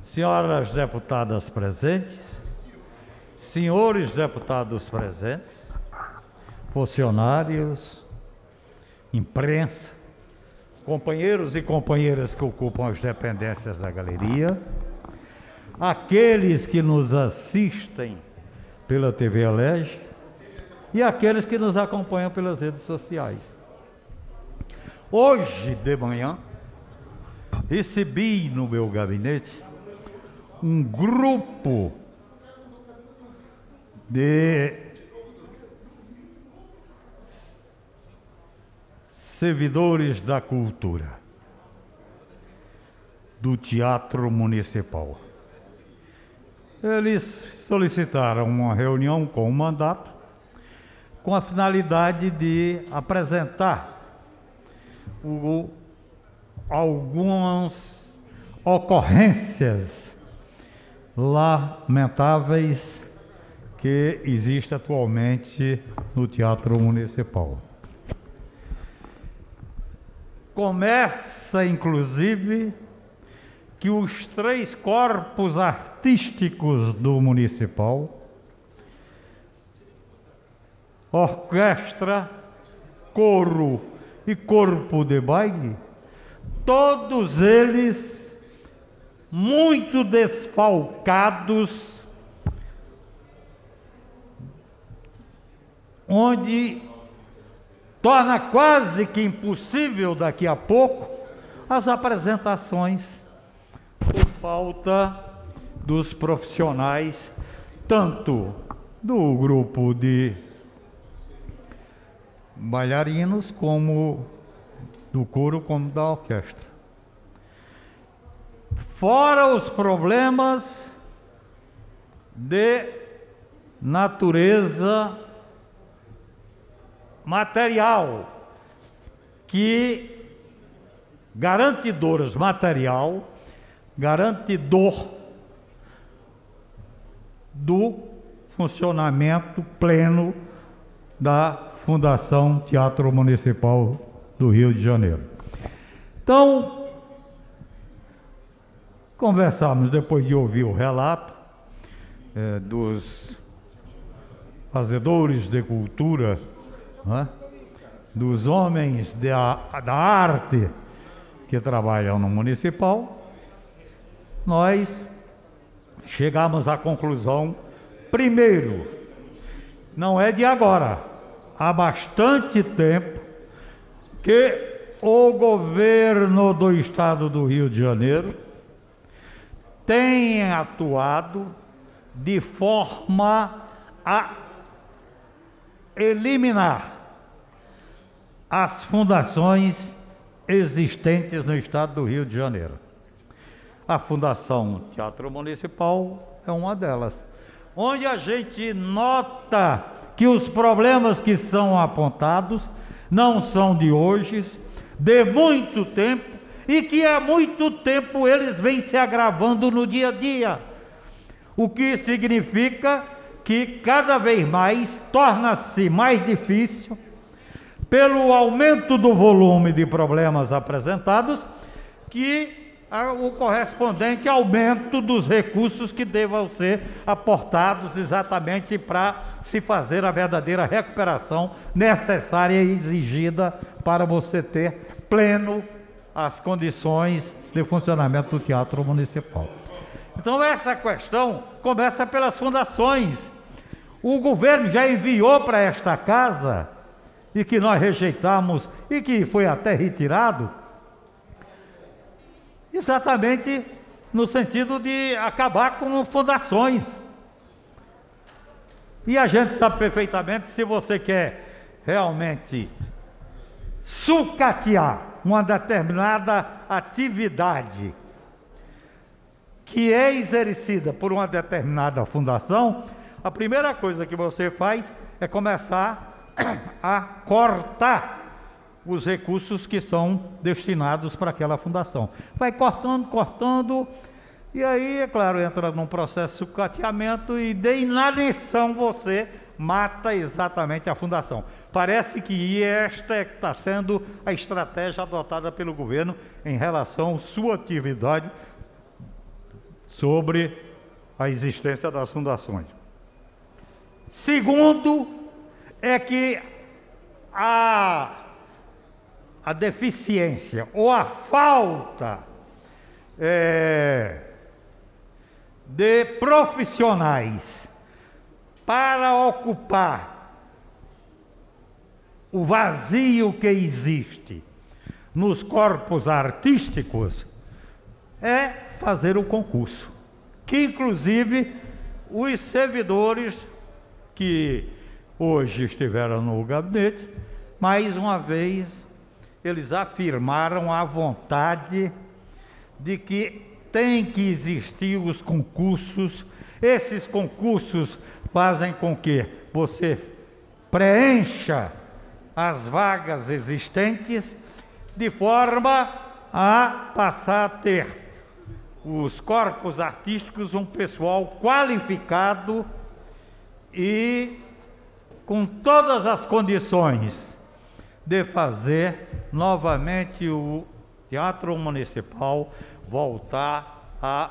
Senhoras deputadas presentes, senhores deputados presentes, funcionários, imprensa, companheiros e companheiras que ocupam as dependências da galeria, aqueles que nos assistem pela TV Alege, e aqueles que nos acompanham pelas redes sociais. Hoje de manhã, recebi no meu gabinete um grupo de servidores da cultura do Teatro Municipal. Eles solicitaram uma reunião com o mandato com a finalidade de apresentar o, algumas ocorrências lamentáveis que existem atualmente no Teatro Municipal. Começa, inclusive, que os três corpos artísticos do Municipal orquestra, coro e corpo de baile, todos eles muito desfalcados, onde torna quase que impossível daqui a pouco as apresentações por falta dos profissionais, tanto do grupo de bailarinos, como do coro, como da orquestra. Fora os problemas de natureza material, que garantidores material, garantidor do funcionamento pleno da Fundação Teatro Municipal do Rio de Janeiro. Então, conversamos depois de ouvir o relato é, dos fazedores de cultura, né, dos homens de da arte que trabalham no municipal, nós chegamos à conclusão, primeiro, não é de agora, há bastante tempo que o governo do estado do Rio de Janeiro tem atuado de forma a eliminar as fundações existentes no estado do Rio de Janeiro. A Fundação Teatro Municipal é uma delas, onde a gente nota que os problemas que são apontados não são de hoje, de muito tempo, e que há muito tempo eles vêm se agravando no dia a dia. O que significa que cada vez mais torna-se mais difícil, pelo aumento do volume de problemas apresentados, que o correspondente aumento dos recursos que devam ser aportados exatamente para se fazer a verdadeira recuperação necessária e exigida para você ter pleno as condições de funcionamento do Teatro Municipal. Então, essa questão começa pelas fundações. O governo já enviou para esta casa, e que nós rejeitamos, e que foi até retirado, exatamente no sentido de acabar com fundações. E a gente sabe perfeitamente se você quer realmente sucatear uma determinada atividade que é exercida por uma determinada fundação, a primeira coisa que você faz é começar a cortar os recursos que são destinados para aquela fundação. Vai cortando, cortando, e aí, é claro, entra num processo de sucateamento e de inanição você mata exatamente a fundação. Parece que esta é está sendo a estratégia adotada pelo governo em relação à sua atividade sobre a existência das fundações. Segundo, é que a a deficiência ou a falta é, de profissionais para ocupar o vazio que existe nos corpos artísticos é fazer o concurso, que inclusive os servidores que hoje estiveram no gabinete, mais uma vez eles afirmaram a vontade de que tem que existir os concursos. Esses concursos fazem com que você preencha as vagas existentes de forma a passar a ter os corpos artísticos um pessoal qualificado e com todas as condições de fazer novamente o Teatro Municipal voltar a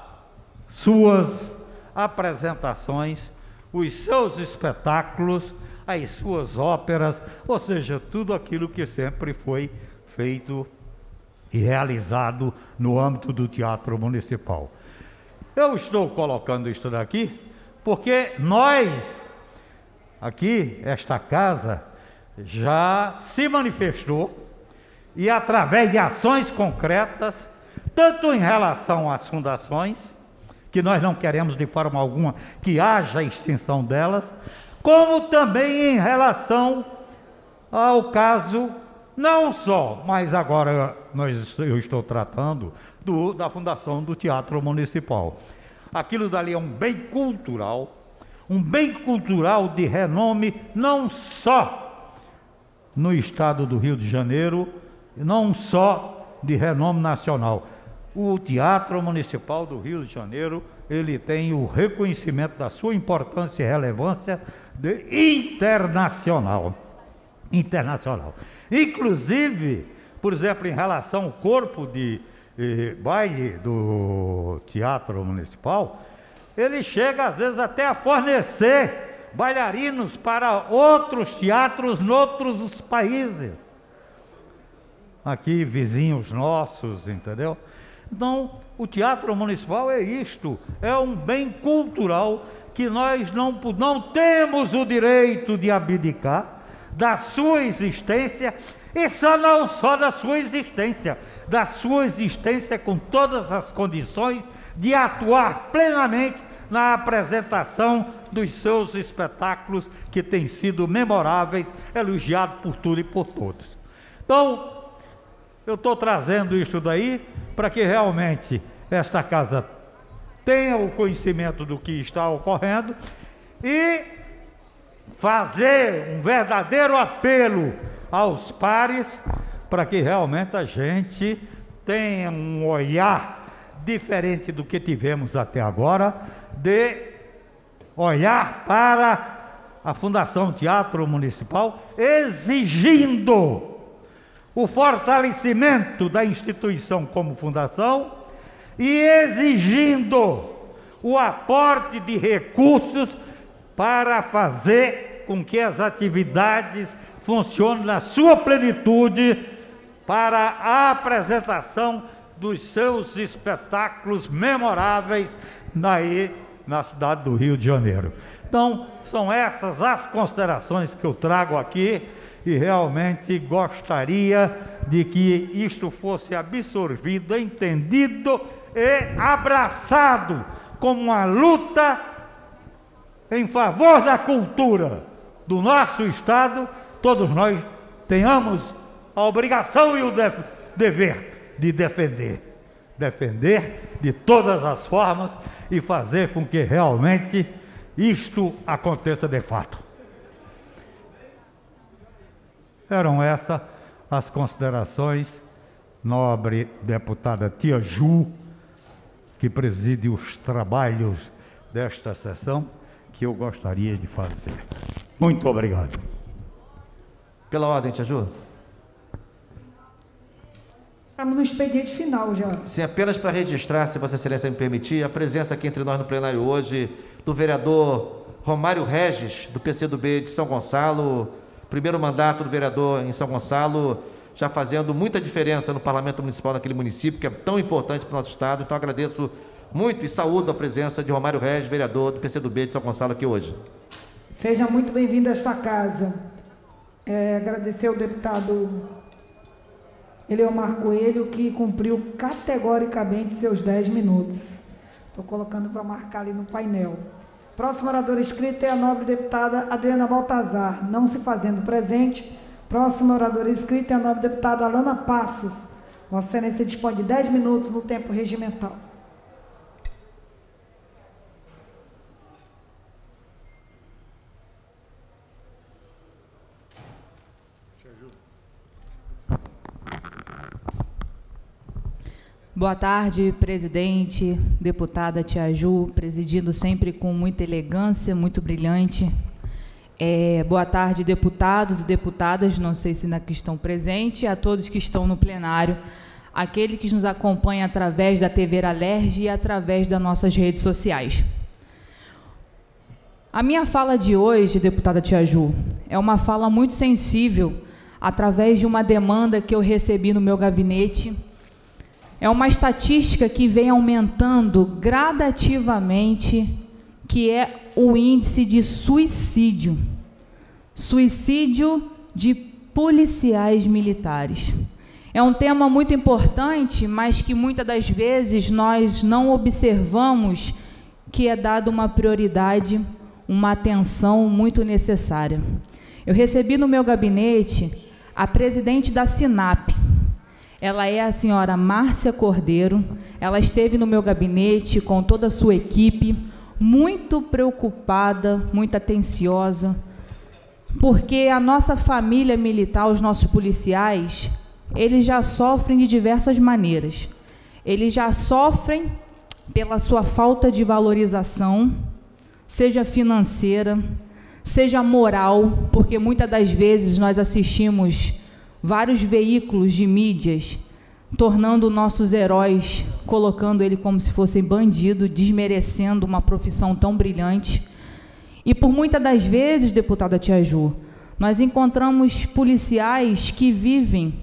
suas apresentações, os seus espetáculos, as suas óperas, ou seja, tudo aquilo que sempre foi feito e realizado no âmbito do Teatro Municipal. Eu estou colocando isso daqui porque nós, aqui, esta casa, já se manifestou e através de ações concretas, tanto em relação às fundações, que nós não queremos de forma alguma que haja extinção delas, como também em relação ao caso, não só, mas agora nós, eu estou tratando do, da fundação do Teatro Municipal. Aquilo dali é um bem cultural, um bem cultural de renome não só no estado do Rio de Janeiro, não só de renome nacional. O Teatro Municipal do Rio de Janeiro, ele tem o reconhecimento da sua importância e relevância internacional. Internacional. Inclusive, por exemplo, em relação ao corpo de eh, baile do Teatro Municipal, ele chega às vezes até a fornecer bailarinos para outros teatros em outros países aqui vizinhos nossos, entendeu? Então, o teatro municipal é isto, é um bem cultural que nós não, não temos o direito de abdicar da sua existência, e só não só da sua existência, da sua existência com todas as condições de atuar plenamente na apresentação dos seus espetáculos que têm sido memoráveis, elogiados por tudo e por todos. Então, eu estou trazendo isso daí para que realmente esta casa tenha o conhecimento do que está ocorrendo e fazer um verdadeiro apelo aos pares para que realmente a gente tenha um olhar diferente do que tivemos até agora, de olhar para a Fundação Teatro Municipal exigindo o fortalecimento da instituição como fundação e exigindo o aporte de recursos para fazer com que as atividades funcionem na sua plenitude para a apresentação dos seus espetáculos memoráveis na, na cidade do Rio de Janeiro. Então, são essas as considerações que eu trago aqui e realmente gostaria de que isto fosse absorvido, entendido e abraçado como uma luta em favor da cultura do nosso Estado, todos nós tenhamos a obrigação e o dever de defender. Defender de todas as formas e fazer com que realmente isto aconteça de fato. Eram essas as considerações, nobre deputada Tia Ju, que preside os trabalhos desta sessão, que eu gostaria de fazer. Muito obrigado. Pela ordem, Tia Ju. Estamos no expediente final já. Sim, apenas para registrar, se Vossa Excelência me permitir, a presença aqui entre nós no plenário hoje do vereador Romário Regis, do PCdoB de São Gonçalo, primeiro mandato do vereador em São Gonçalo, já fazendo muita diferença no parlamento municipal daquele município, que é tão importante para o nosso estado. Então agradeço muito e saúdo a presença de Romário Regis, vereador do PCdoB de São Gonçalo aqui hoje. Seja muito bem-vindo a esta casa. É, agradecer ao deputado Eleomar Coelho, que cumpriu categoricamente seus 10 minutos. Estou colocando para marcar ali no painel. Próxima oradora escrita é a nobre deputada Adriana Baltazar, não se fazendo presente. Próxima oradora escrita é a nobre deputada Alana Passos. Vossa Excelência dispõe de 10 minutos no tempo regimental. Boa tarde, presidente, deputada Tia Ju, presidindo sempre com muita elegância, muito brilhante. É, boa tarde, deputados e deputadas, não sei se ainda estão presentes, a todos que estão no plenário, aquele que nos acompanha através da TV Alerj e através das nossas redes sociais. A minha fala de hoje, deputada Tia Ju, é uma fala muito sensível, através de uma demanda que eu recebi no meu gabinete. É uma estatística que vem aumentando gradativamente, que é o índice de suicídio. Suicídio de policiais militares. É um tema muito importante, mas que muitas das vezes nós não observamos que é dada uma prioridade, uma atenção muito necessária. Eu recebi no meu gabinete a presidente da SINAP. Ela é a senhora Márcia Cordeiro. Ela esteve no meu gabinete com toda a sua equipe, muito preocupada, muito atenciosa, porque a nossa família militar, os nossos policiais, eles já sofrem de diversas maneiras. Eles já sofrem pela sua falta de valorização, seja financeira, seja moral, porque muitas das vezes nós assistimos vários veículos de mídias tornando nossos heróis, colocando ele como se fossem bandido, desmerecendo uma profissão tão brilhante. E por muitas das vezes, deputada Tia Ju, nós encontramos policiais que vivem,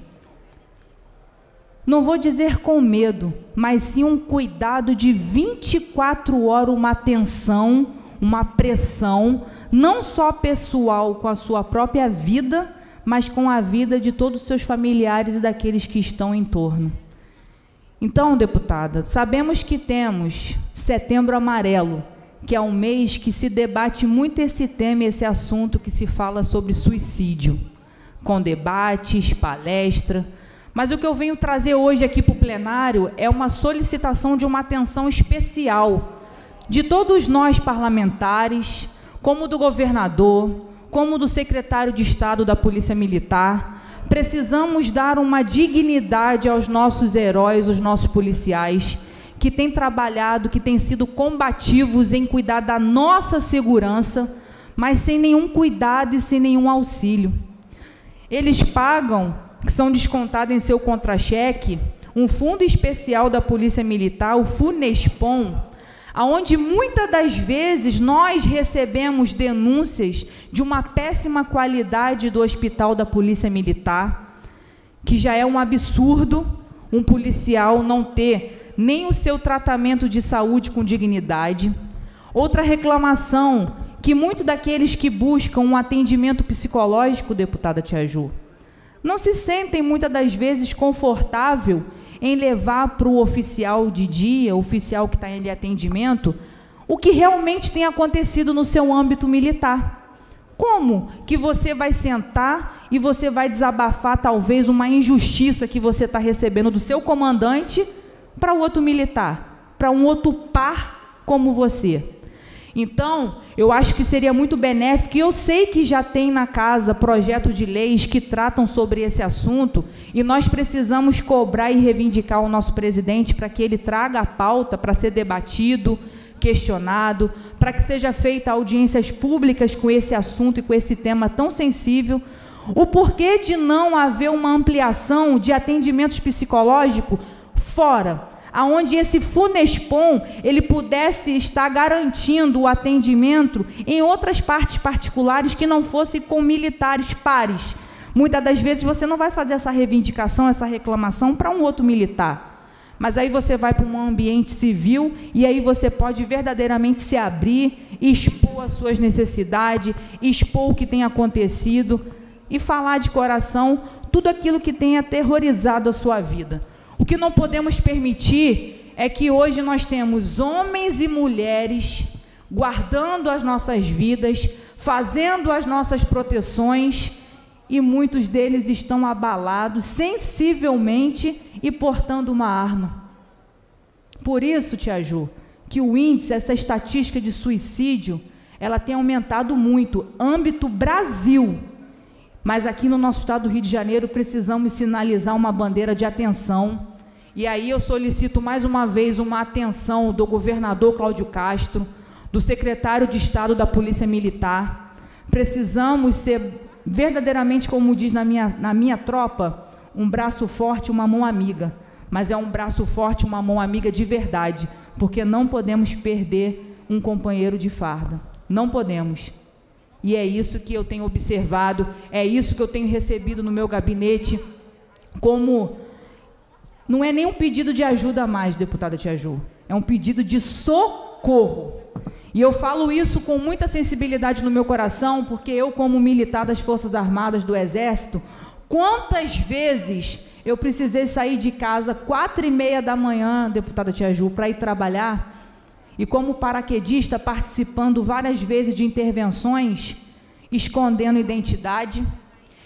não vou dizer com medo, mas sim um cuidado de 24 horas, uma atenção, uma pressão, não só pessoal com a sua própria vida, mas com a vida de todos os seus familiares e daqueles que estão em torno. Então, deputada, sabemos que temos Setembro Amarelo, que é um mês que se debate muito esse tema, esse assunto que se fala sobre suicídio, com debates, palestra. Mas o que eu venho trazer hoje aqui para o plenário é uma solicitação de uma atenção especial de todos nós parlamentares, como do governador, como do secretário de Estado da Polícia Militar, precisamos dar uma dignidade aos nossos heróis, os nossos policiais, que têm trabalhado, que têm sido combativos em cuidar da nossa segurança, mas sem nenhum cuidado e sem nenhum auxílio. Eles pagam, que são descontados em seu contra-cheque, um fundo especial da Polícia Militar, o FUNESPOM, aonde muitas das vezes nós recebemos denúncias de uma péssima qualidade do hospital da Polícia Militar, que já é um absurdo um policial não ter nem o seu tratamento de saúde com dignidade. Outra reclamação que muitos daqueles que buscam um atendimento psicológico, deputada Tia Ju, não se sentem muitas das vezes confortável em levar para o oficial de dia, oficial que está em atendimento, o que realmente tem acontecido no seu âmbito militar. Como que você vai sentar e você vai desabafar talvez uma injustiça que você está recebendo do seu comandante para outro militar, para um outro par como você? Então, eu acho que seria muito benéfico, e eu sei que já tem na casa projetos de leis que tratam sobre esse assunto, e nós precisamos cobrar e reivindicar o nosso presidente para que ele traga a pauta para ser debatido, questionado, para que seja feita audiências públicas com esse assunto e com esse tema tão sensível. O porquê de não haver uma ampliação de atendimentos psicológicos fora aonde esse Funespom ele pudesse estar garantindo o atendimento em outras partes particulares que não fosse com militares pares. Muitas das vezes você não vai fazer essa reivindicação, essa reclamação para um outro militar. Mas aí você vai para um ambiente civil e aí você pode verdadeiramente se abrir, expor as suas necessidades, expor o que tem acontecido e falar de coração tudo aquilo que tem aterrorizado a sua vida. O que não podemos permitir é que hoje nós temos homens e mulheres guardando as nossas vidas, fazendo as nossas proteções, e muitos deles estão abalados sensivelmente e portando uma arma. Por isso, Tia Ju, que o índice, essa estatística de suicídio, ela tem aumentado muito, âmbito Brasil. Mas aqui no nosso estado do Rio de Janeiro precisamos sinalizar uma bandeira de atenção E aí eu solicito mais uma vez uma atenção do governador Cláudio Castro, do secretário de Estado da Polícia Militar. Precisamos ser verdadeiramente, como diz na minha, na minha tropa, um braço forte, uma mão amiga. Mas é um braço forte, uma mão amiga de verdade, porque não podemos perder um companheiro de farda. Não podemos. E é isso que eu tenho observado, é isso que eu tenho recebido no meu gabinete, como. Não é nem um pedido de ajuda mais, deputada Tia Ju, é um pedido de socorro. E eu falo isso com muita sensibilidade no meu coração, porque eu, como militar das Forças Armadas do Exército, quantas vezes eu precisei sair de casa quatro e meia da manhã, deputada Tia Ju, para ir trabalhar, e como paraquedista participando várias vezes de intervenções, escondendo identidade,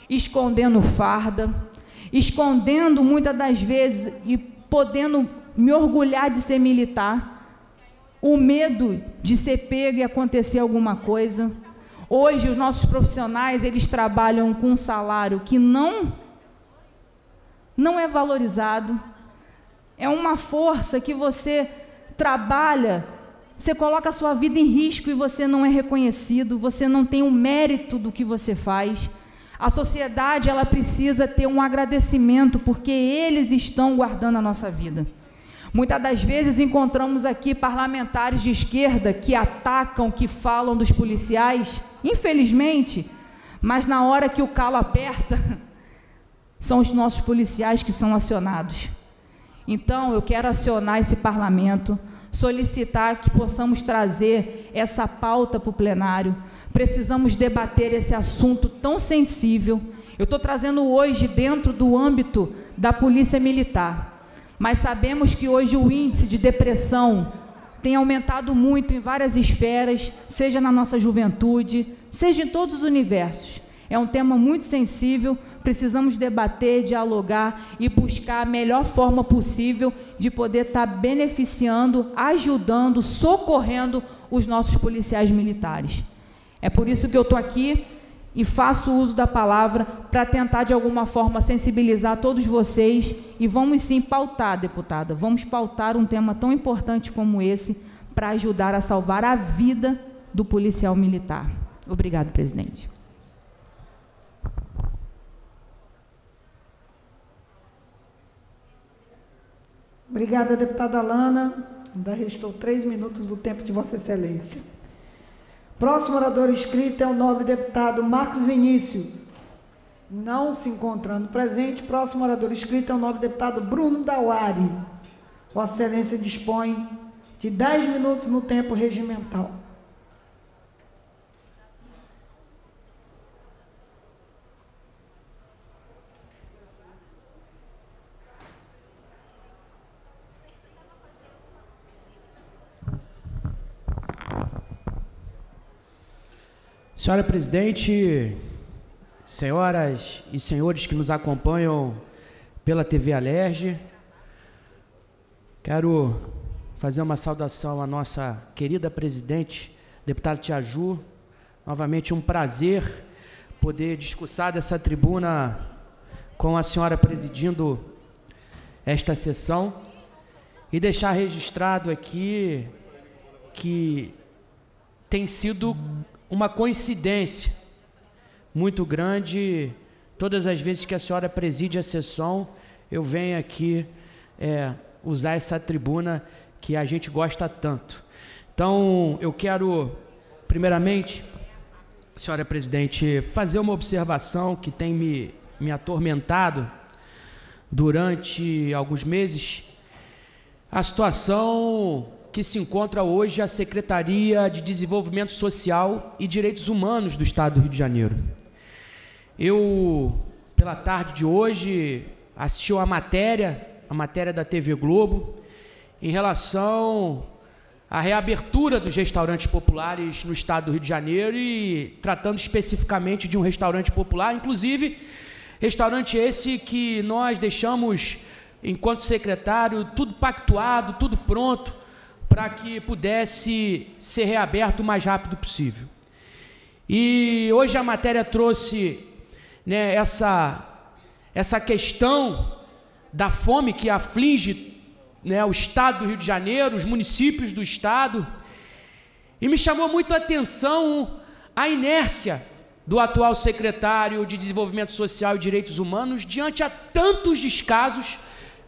escondendo farda, escondendo muitas das vezes e podendo me orgulhar de ser militar, o medo de ser pego e acontecer alguma coisa. Hoje os nossos profissionais, eles trabalham com um salário que não não é valorizado. É uma força que você trabalha você coloca a sua vida em risco e você não é reconhecido, você não tem o mérito do que você faz. A sociedade ela precisa ter um agradecimento porque eles estão guardando a nossa vida. Muitas das vezes encontramos aqui parlamentares de esquerda que atacam, que falam dos policiais, infelizmente, mas na hora que o calo aperta, são os nossos policiais que são acionados. Então, eu quero acionar esse parlamento solicitar que possamos trazer essa pauta para o plenário. Precisamos debater esse assunto tão sensível. Eu estou trazendo hoje dentro do âmbito da Polícia Militar, mas sabemos que hoje o índice de depressão tem aumentado muito em várias esferas, seja na nossa juventude, seja em todos os universos. É um tema muito sensível, precisamos debater, dialogar e buscar a melhor forma possível de poder estar beneficiando, ajudando, socorrendo os nossos policiais militares. É por isso que eu estou aqui e faço uso da palavra para tentar de alguma forma sensibilizar todos vocês e vamos sim pautar, deputada, vamos pautar um tema tão importante como esse para ajudar a salvar a vida do policial militar. Obrigado, presidente. Obrigada, deputada Lana. Ainda restou três minutos do tempo de Vossa Excelência. Próximo orador inscrito é o nobre deputado Marcos Vinícius. Não se encontrando presente, próximo orador inscrito é o nobre deputado Bruno Dauari. Vossa Excelência dispõe de dez minutos no tempo regimental. Senhora presidente, senhoras e senhores que nos acompanham pela TV Alerge, quero fazer uma saudação à nossa querida presidente, deputada Tia Ju. Novamente um prazer poder discursar dessa tribuna com a senhora presidindo esta sessão e deixar registrado aqui que tem sido uma coincidência muito grande. Todas as vezes que a senhora preside a sessão, eu venho aqui é, usar essa tribuna que a gente gosta tanto. Então, eu quero, primeiramente, senhora presidente, fazer uma observação que tem me, me atormentado durante alguns meses. A situação que se encontra hoje a Secretaria de Desenvolvimento Social e Direitos Humanos do Estado do Rio de Janeiro. Eu, pela tarde de hoje, assisti uma matéria, a matéria da TV Globo, em relação à reabertura dos restaurantes populares no estado do Rio de Janeiro e tratando especificamente de um restaurante popular, inclusive restaurante esse que nós deixamos, enquanto secretário, tudo pactuado, tudo pronto, para que pudesse ser reaberto o mais rápido possível. E hoje a matéria trouxe né, essa, essa questão da fome que aflige né, o estado do Rio de Janeiro, os municípios do estado. E me chamou muito a atenção a inércia do atual secretário de Desenvolvimento Social e Direitos Humanos diante a tantos descasos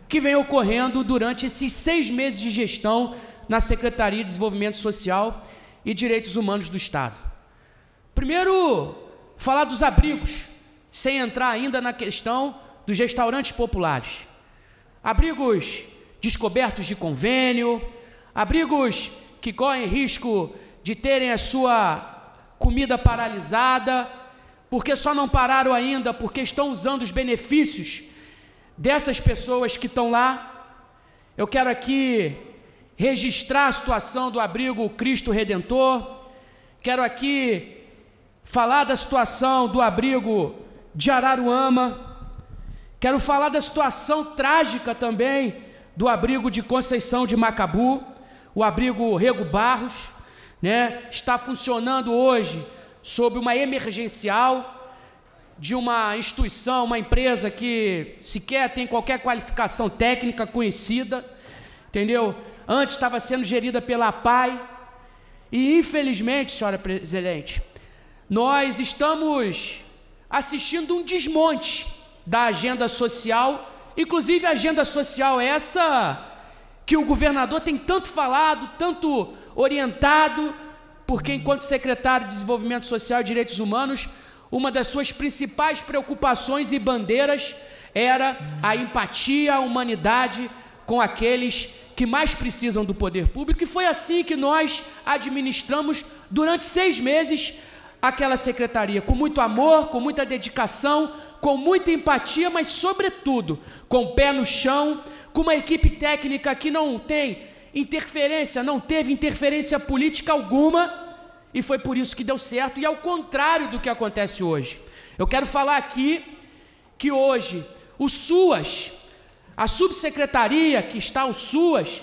que vem ocorrendo durante esses seis meses de gestão na Secretaria de Desenvolvimento Social e Direitos Humanos do Estado. Primeiro, falar dos abrigos, sem entrar ainda na questão dos restaurantes populares. Abrigos descobertos de convênio, abrigos que correm risco de terem a sua comida paralisada, porque só não pararam ainda porque estão usando os benefícios dessas pessoas que estão lá. Eu quero aqui registrar a situação do abrigo Cristo Redentor. Quero aqui falar da situação do abrigo de Araruama. Quero falar da situação trágica também do abrigo de Conceição de Macabu, o abrigo Rego Barros, né? Está funcionando hoje sob uma emergencial de uma instituição, uma empresa que sequer tem qualquer qualificação técnica conhecida, entendeu? Antes estava sendo gerida pela PAI. E infelizmente, senhora presidente, nós estamos assistindo um desmonte da agenda social, inclusive a agenda social essa que o governador tem tanto falado, tanto orientado, porque enquanto secretário de Desenvolvimento Social e Direitos Humanos, uma das suas principais preocupações e bandeiras era a empatia, a humanidade com aqueles que mais precisam do poder público, e foi assim que nós administramos durante seis meses aquela secretaria, com muito amor, com muita dedicação, com muita empatia, mas, sobretudo, com o pé no chão, com uma equipe técnica que não tem interferência, não teve interferência política alguma, e foi por isso que deu certo, e ao contrário do que acontece hoje. Eu quero falar aqui que hoje o SUAS, a subsecretaria que está o SUAS,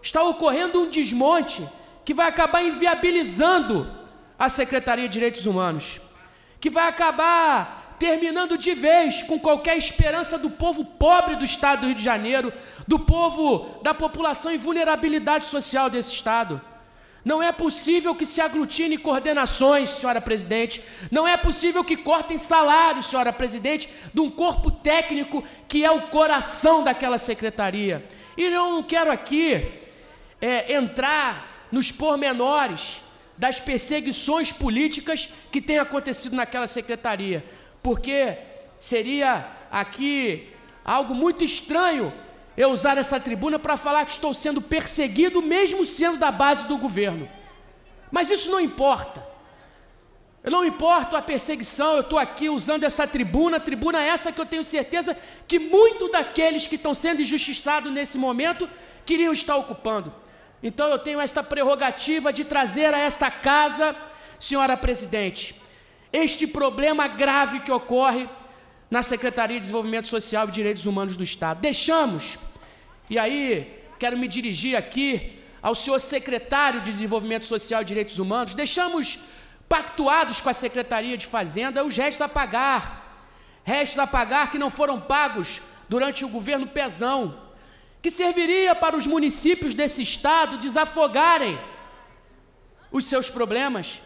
está ocorrendo um desmonte que vai acabar inviabilizando a Secretaria de Direitos Humanos, que vai acabar terminando de vez com qualquer esperança do povo pobre do estado do Rio de Janeiro, do povo da população em vulnerabilidade social desse estado. Não é possível que se aglutine coordenações, senhora presidente. Não é possível que cortem salários, senhora presidente, de um corpo técnico que é o coração daquela secretaria. E eu não quero aqui é, entrar nos pormenores das perseguições políticas que têm acontecido naquela secretaria, porque seria aqui algo muito estranho eu usar essa tribuna para falar que estou sendo perseguido, mesmo sendo da base do governo. Mas isso não importa. Eu não importo a perseguição, eu estou aqui usando essa tribuna, tribuna essa que eu tenho certeza que muito daqueles que estão sendo injustiçados nesse momento queriam estar ocupando. Então eu tenho esta prerrogativa de trazer a esta casa, senhora presidente, este problema grave que ocorre na Secretaria de Desenvolvimento Social e Direitos Humanos do Estado. Deixamos, e aí quero me dirigir aqui ao senhor secretário de Desenvolvimento Social e Direitos Humanos, deixamos pactuados com a Secretaria de Fazenda os restos a pagar, restos a pagar que não foram pagos durante o governo Pezão que serviria para os municípios desse estado desafogarem os seus problemas.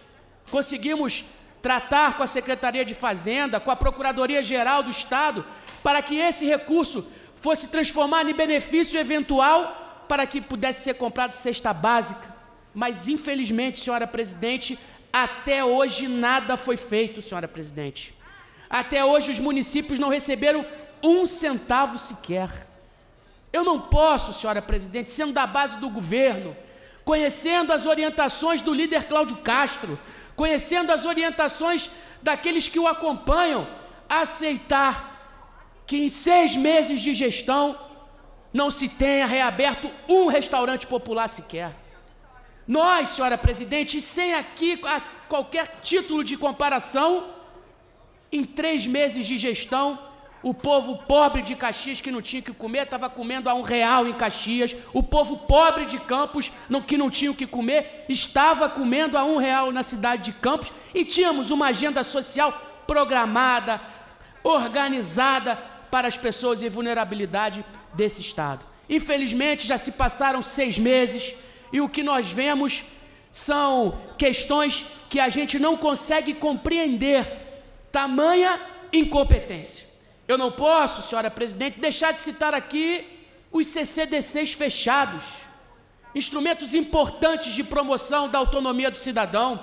Conseguimos tratar com a Secretaria de Fazenda, com a Procuradoria Geral do Estado, para que esse recurso fosse transformado em benefício eventual para que pudesse ser comprado cesta básica. Mas, infelizmente, senhora presidente, até hoje nada foi feito, senhora presidente. Até hoje os municípios não receberam um centavo sequer. Eu não posso, senhora presidente, sendo da base do governo, conhecendo as orientações do líder Cláudio Castro, conhecendo as orientações daqueles que o acompanham, aceitar que em seis meses de gestão não se tenha reaberto um restaurante popular sequer. Nós, senhora presidente, sem aqui qualquer título de comparação, em três meses de gestão, o povo pobre de Caxias que não tinha que comer estava comendo a um real em Caxias. O povo pobre de Campos não, que não tinha o que comer estava comendo a um real na cidade de Campos. E tínhamos uma agenda social programada, organizada para as pessoas em vulnerabilidade desse Estado. Infelizmente, já se passaram seis meses e o que nós vemos são questões que a gente não consegue compreender, tamanha incompetência. Eu não posso, senhora presidente, deixar de citar aqui os CCDCs fechados, instrumentos importantes de promoção da autonomia do cidadão,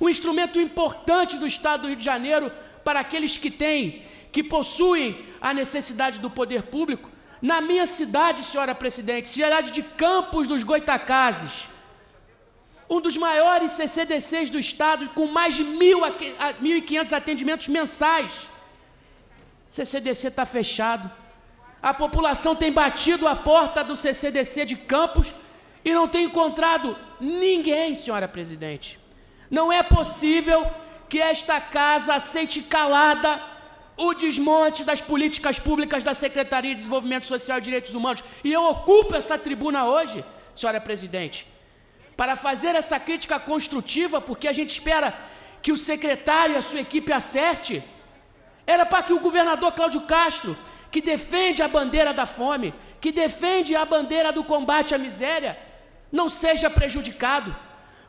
um instrumento importante do Estado do Rio de Janeiro para aqueles que têm, que possuem a necessidade do poder público. Na minha cidade, senhora presidente, cidade de Campos dos Goitacazes, um dos maiores CCDCs do Estado, com mais de 1.500 atendimentos mensais. CCDC está fechado. A população tem batido a porta do CCDC de Campos e não tem encontrado ninguém, senhora presidente. Não é possível que esta casa aceite calada o desmonte das políticas públicas da Secretaria de Desenvolvimento Social e Direitos Humanos. E eu ocupo essa tribuna hoje, senhora presidente, para fazer essa crítica construtiva, porque a gente espera que o secretário e a sua equipe acerte. Era para que o governador Cláudio Castro, que defende a bandeira da fome, que defende a bandeira do combate à miséria, não seja prejudicado.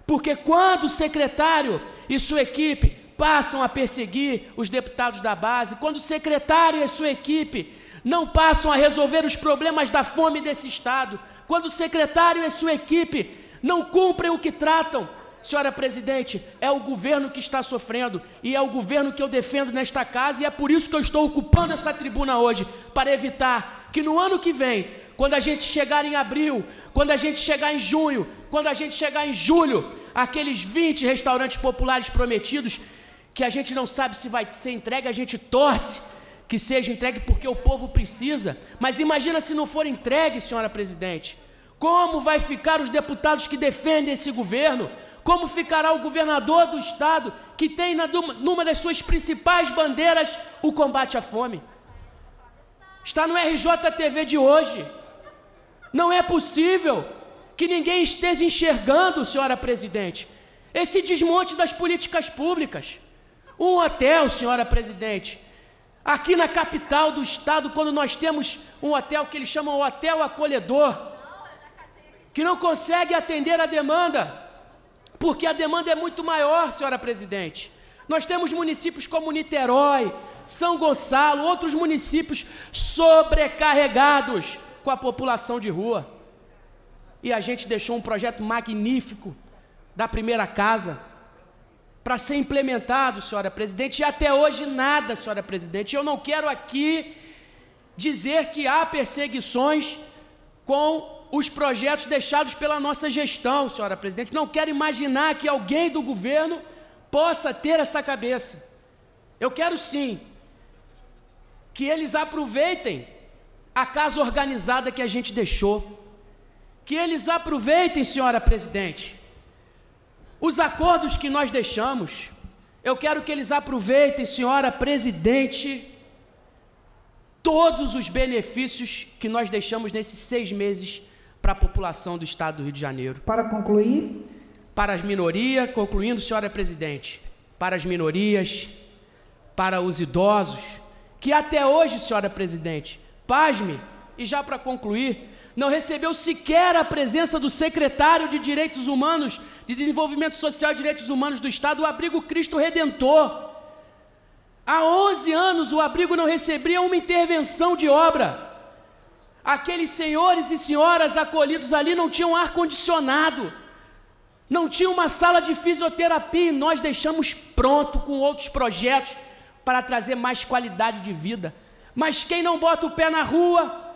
Porque quando o secretário e sua equipe passam a perseguir os deputados da base, quando o secretário e sua equipe não passam a resolver os problemas da fome desse Estado, quando o secretário e sua equipe não cumprem o que tratam, senhora presidente, é o governo que está sofrendo e é o governo que eu defendo nesta casa e é por isso que eu estou ocupando essa tribuna hoje, para evitar que no ano que vem, quando a gente chegar em abril, quando a gente chegar em junho, quando a gente chegar em julho, aqueles 20 restaurantes populares prometidos, que a gente não sabe se vai ser entregue, a gente torce que seja entregue porque o povo precisa. Mas imagina se não for entregue, senhora presidente. Como vai ficar os deputados que defendem esse governo? Como ficará o governador do estado que tem na, numa das suas principais bandeiras o combate à fome? Está no RJTV de hoje. Não é possível que ninguém esteja enxergando, senhora presidente, esse desmonte das políticas públicas. Um hotel, senhora presidente, aqui na capital do estado, quando nós temos um hotel que eles chamam hotel acolhedor, que não consegue atender a demanda, porque a demanda é muito maior, senhora presidente. Nós temos municípios como Niterói, São Gonçalo, outros municípios sobrecarregados com a população de rua. E a gente deixou um projeto magnífico da primeira casa para ser implementado, senhora presidente, e até hoje nada, senhora presidente. Eu não quero aqui dizer que há perseguições com os projetos deixados pela nossa gestão, senhora presidente. Não quero imaginar que alguém do governo possa ter essa cabeça. Eu quero sim que eles aproveitem a casa organizada que a gente deixou. Que eles aproveitem, senhora presidente, os acordos que nós deixamos, eu quero que eles aproveitem, senhora presidente, todos os benefícios que nós deixamos nesses seis meses para a população do estado do Rio de Janeiro. Para concluir. Para as minorias, concluindo, senhora presidente, para as minorias, para os idosos, que até hoje, senhora presidente, pasme, e já para concluir, não recebeu sequer a presença do secretário de Direitos Humanos, de Desenvolvimento Social e Direitos Humanos do Estado, o Abrigo Cristo Redentor. Há 11 anos o abrigo não recebia uma intervenção de obra. Aqueles senhores e senhoras acolhidos ali não tinham ar condicionado, não tinham uma sala de fisioterapia e nós deixamos pronto com outros projetos para trazer mais qualidade de vida. Mas quem não bota o pé na rua,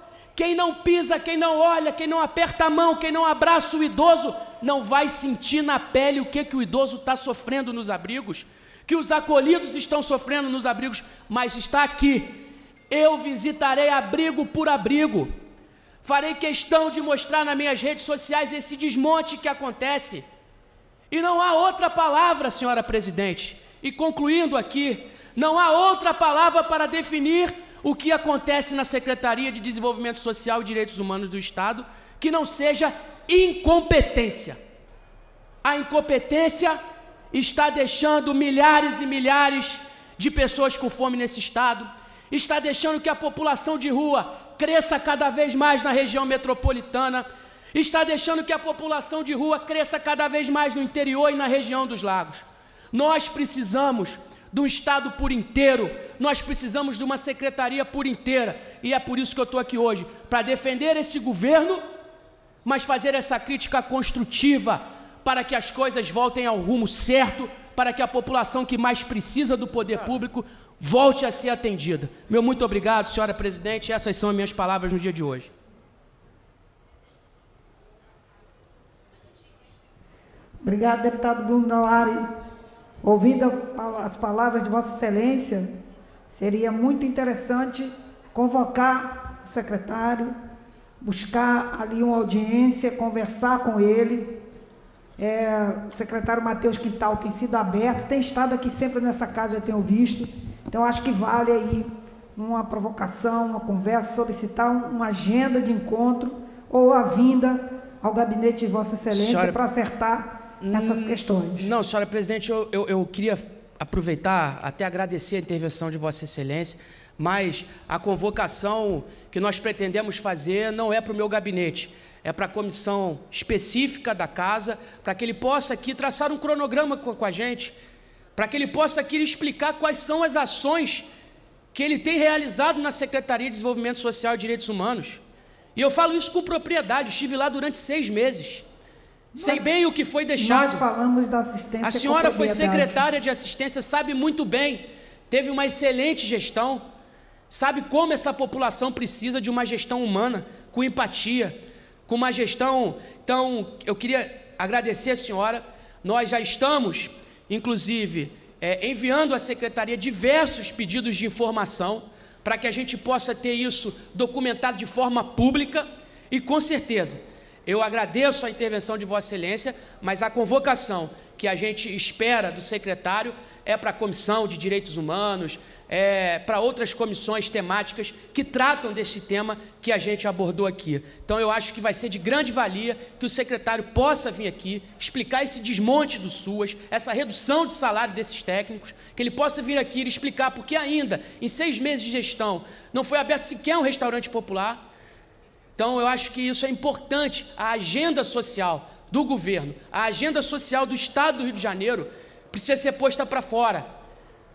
quem não pisa, quem não olha, quem não aperta a mão, quem não abraça o idoso, não vai sentir na pele o que, que o idoso está sofrendo nos abrigos, que os acolhidos estão sofrendo nos abrigos, mas está aqui. Eu visitarei abrigo por abrigo. Farei questão de mostrar nas minhas redes sociais esse desmonte que acontece. E não há outra palavra, senhora presidente. E concluindo aqui, não há outra palavra para definir o que acontece na Secretaria de Desenvolvimento Social e Direitos Humanos do Estado que não seja incompetência. A incompetência está deixando milhares e milhares de pessoas com fome nesse estado, está deixando que a população de rua cresça cada vez mais na região metropolitana, está deixando que a população de rua cresça cada vez mais no interior e na região dos lagos. Nós precisamos de um Estado por inteiro, nós precisamos de uma secretaria por inteira, e é por isso que eu estou aqui hoje para defender esse governo, mas fazer essa crítica construtiva para que as coisas voltem ao rumo certo, para que a população que mais precisa do poder público volte a ser atendida. Meu muito obrigado, senhora presidente, essas são as minhas palavras no dia de hoje. Obrigado, deputado Bruno Dalari. Ouvindo as palavras de Vossa Excelência, seria muito interessante convocar o secretário, buscar ali uma audiência, conversar com ele. É, o secretário Matheus Quintal tem sido aberto, tem estado aqui sempre nessa casa, eu tenho visto. Então, acho que vale aí uma provocação, uma conversa, solicitar uma agenda de encontro ou a vinda ao gabinete de Vossa Excelência para acertar essas Hum, questões. Não, senhora presidente, eu, eu, eu queria aproveitar, até agradecer a intervenção de Vossa Excelência, mas a convocação que nós pretendemos fazer não é para o meu gabinete, é para a comissão específica da casa, para que ele possa aqui traçar um cronograma com, com a gente, para que ele possa aqui explicar quais são as ações que ele tem realizado na Secretaria de Desenvolvimento Social e Direitos Humanos. E eu falo isso com propriedade, estive lá durante seis meses. Sei bem o que foi deixado. Nós falamos da assistência. A senhora foi secretária de assistência, sabe muito bem, teve uma excelente gestão, sabe como essa população precisa de uma gestão humana, com empatia, com uma gestão. Então, eu queria agradecer a senhora. Nós já estamos, inclusive, é, enviando à secretaria diversos pedidos de informação para que a gente possa ter isso documentado de forma pública e, com certeza, eu agradeço a intervenção de Vossa Excelência, mas a convocação que a gente espera do secretário é para a Comissão de Direitos Humanos, é para outras comissões temáticas que tratam desse tema que a gente abordou aqui. Então eu acho que vai ser de grande valia que o secretário possa vir aqui explicar esse desmonte do SUAS, essa redução de salário desses técnicos, que ele possa vir aqui explicar porque ainda, em seis meses de gestão, não foi aberto sequer um restaurante popular, então, eu acho que isso é importante. A agenda social do governo, a agenda social do Estado do Rio de Janeiro, precisa ser posta para fora.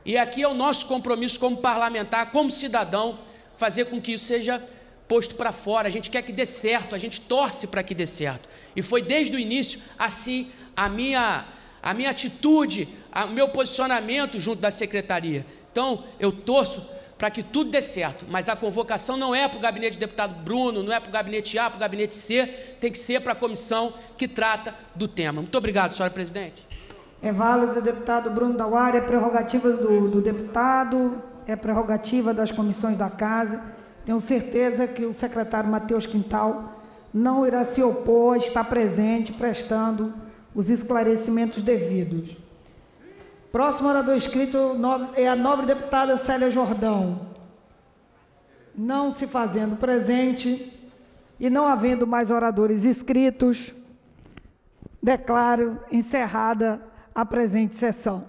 E aqui é o nosso compromisso como parlamentar, como cidadão, fazer com que isso seja posto para fora. A gente quer que dê certo, a gente torce para que dê certo. E foi desde o início assim a minha, a minha atitude, o meu posicionamento junto da secretaria. Então, eu torço para que tudo dê certo, mas a convocação não é para o gabinete do deputado Bruno, não é para o gabinete A, para o gabinete C, tem que ser para a comissão que trata do tema. Muito obrigado, senhora presidente. É válido, deputado Bruno Dauari, é prerrogativa do, do deputado, é prerrogativa das comissões da casa. Tenho certeza que o secretário Matheus Quintal não irá se opor a estar presente, prestando os esclarecimentos devidos. Próximo orador inscrito é a nobre deputada Célia Jordão. Não se fazendo presente e não havendo mais oradores inscritos, declaro encerrada a presente sessão.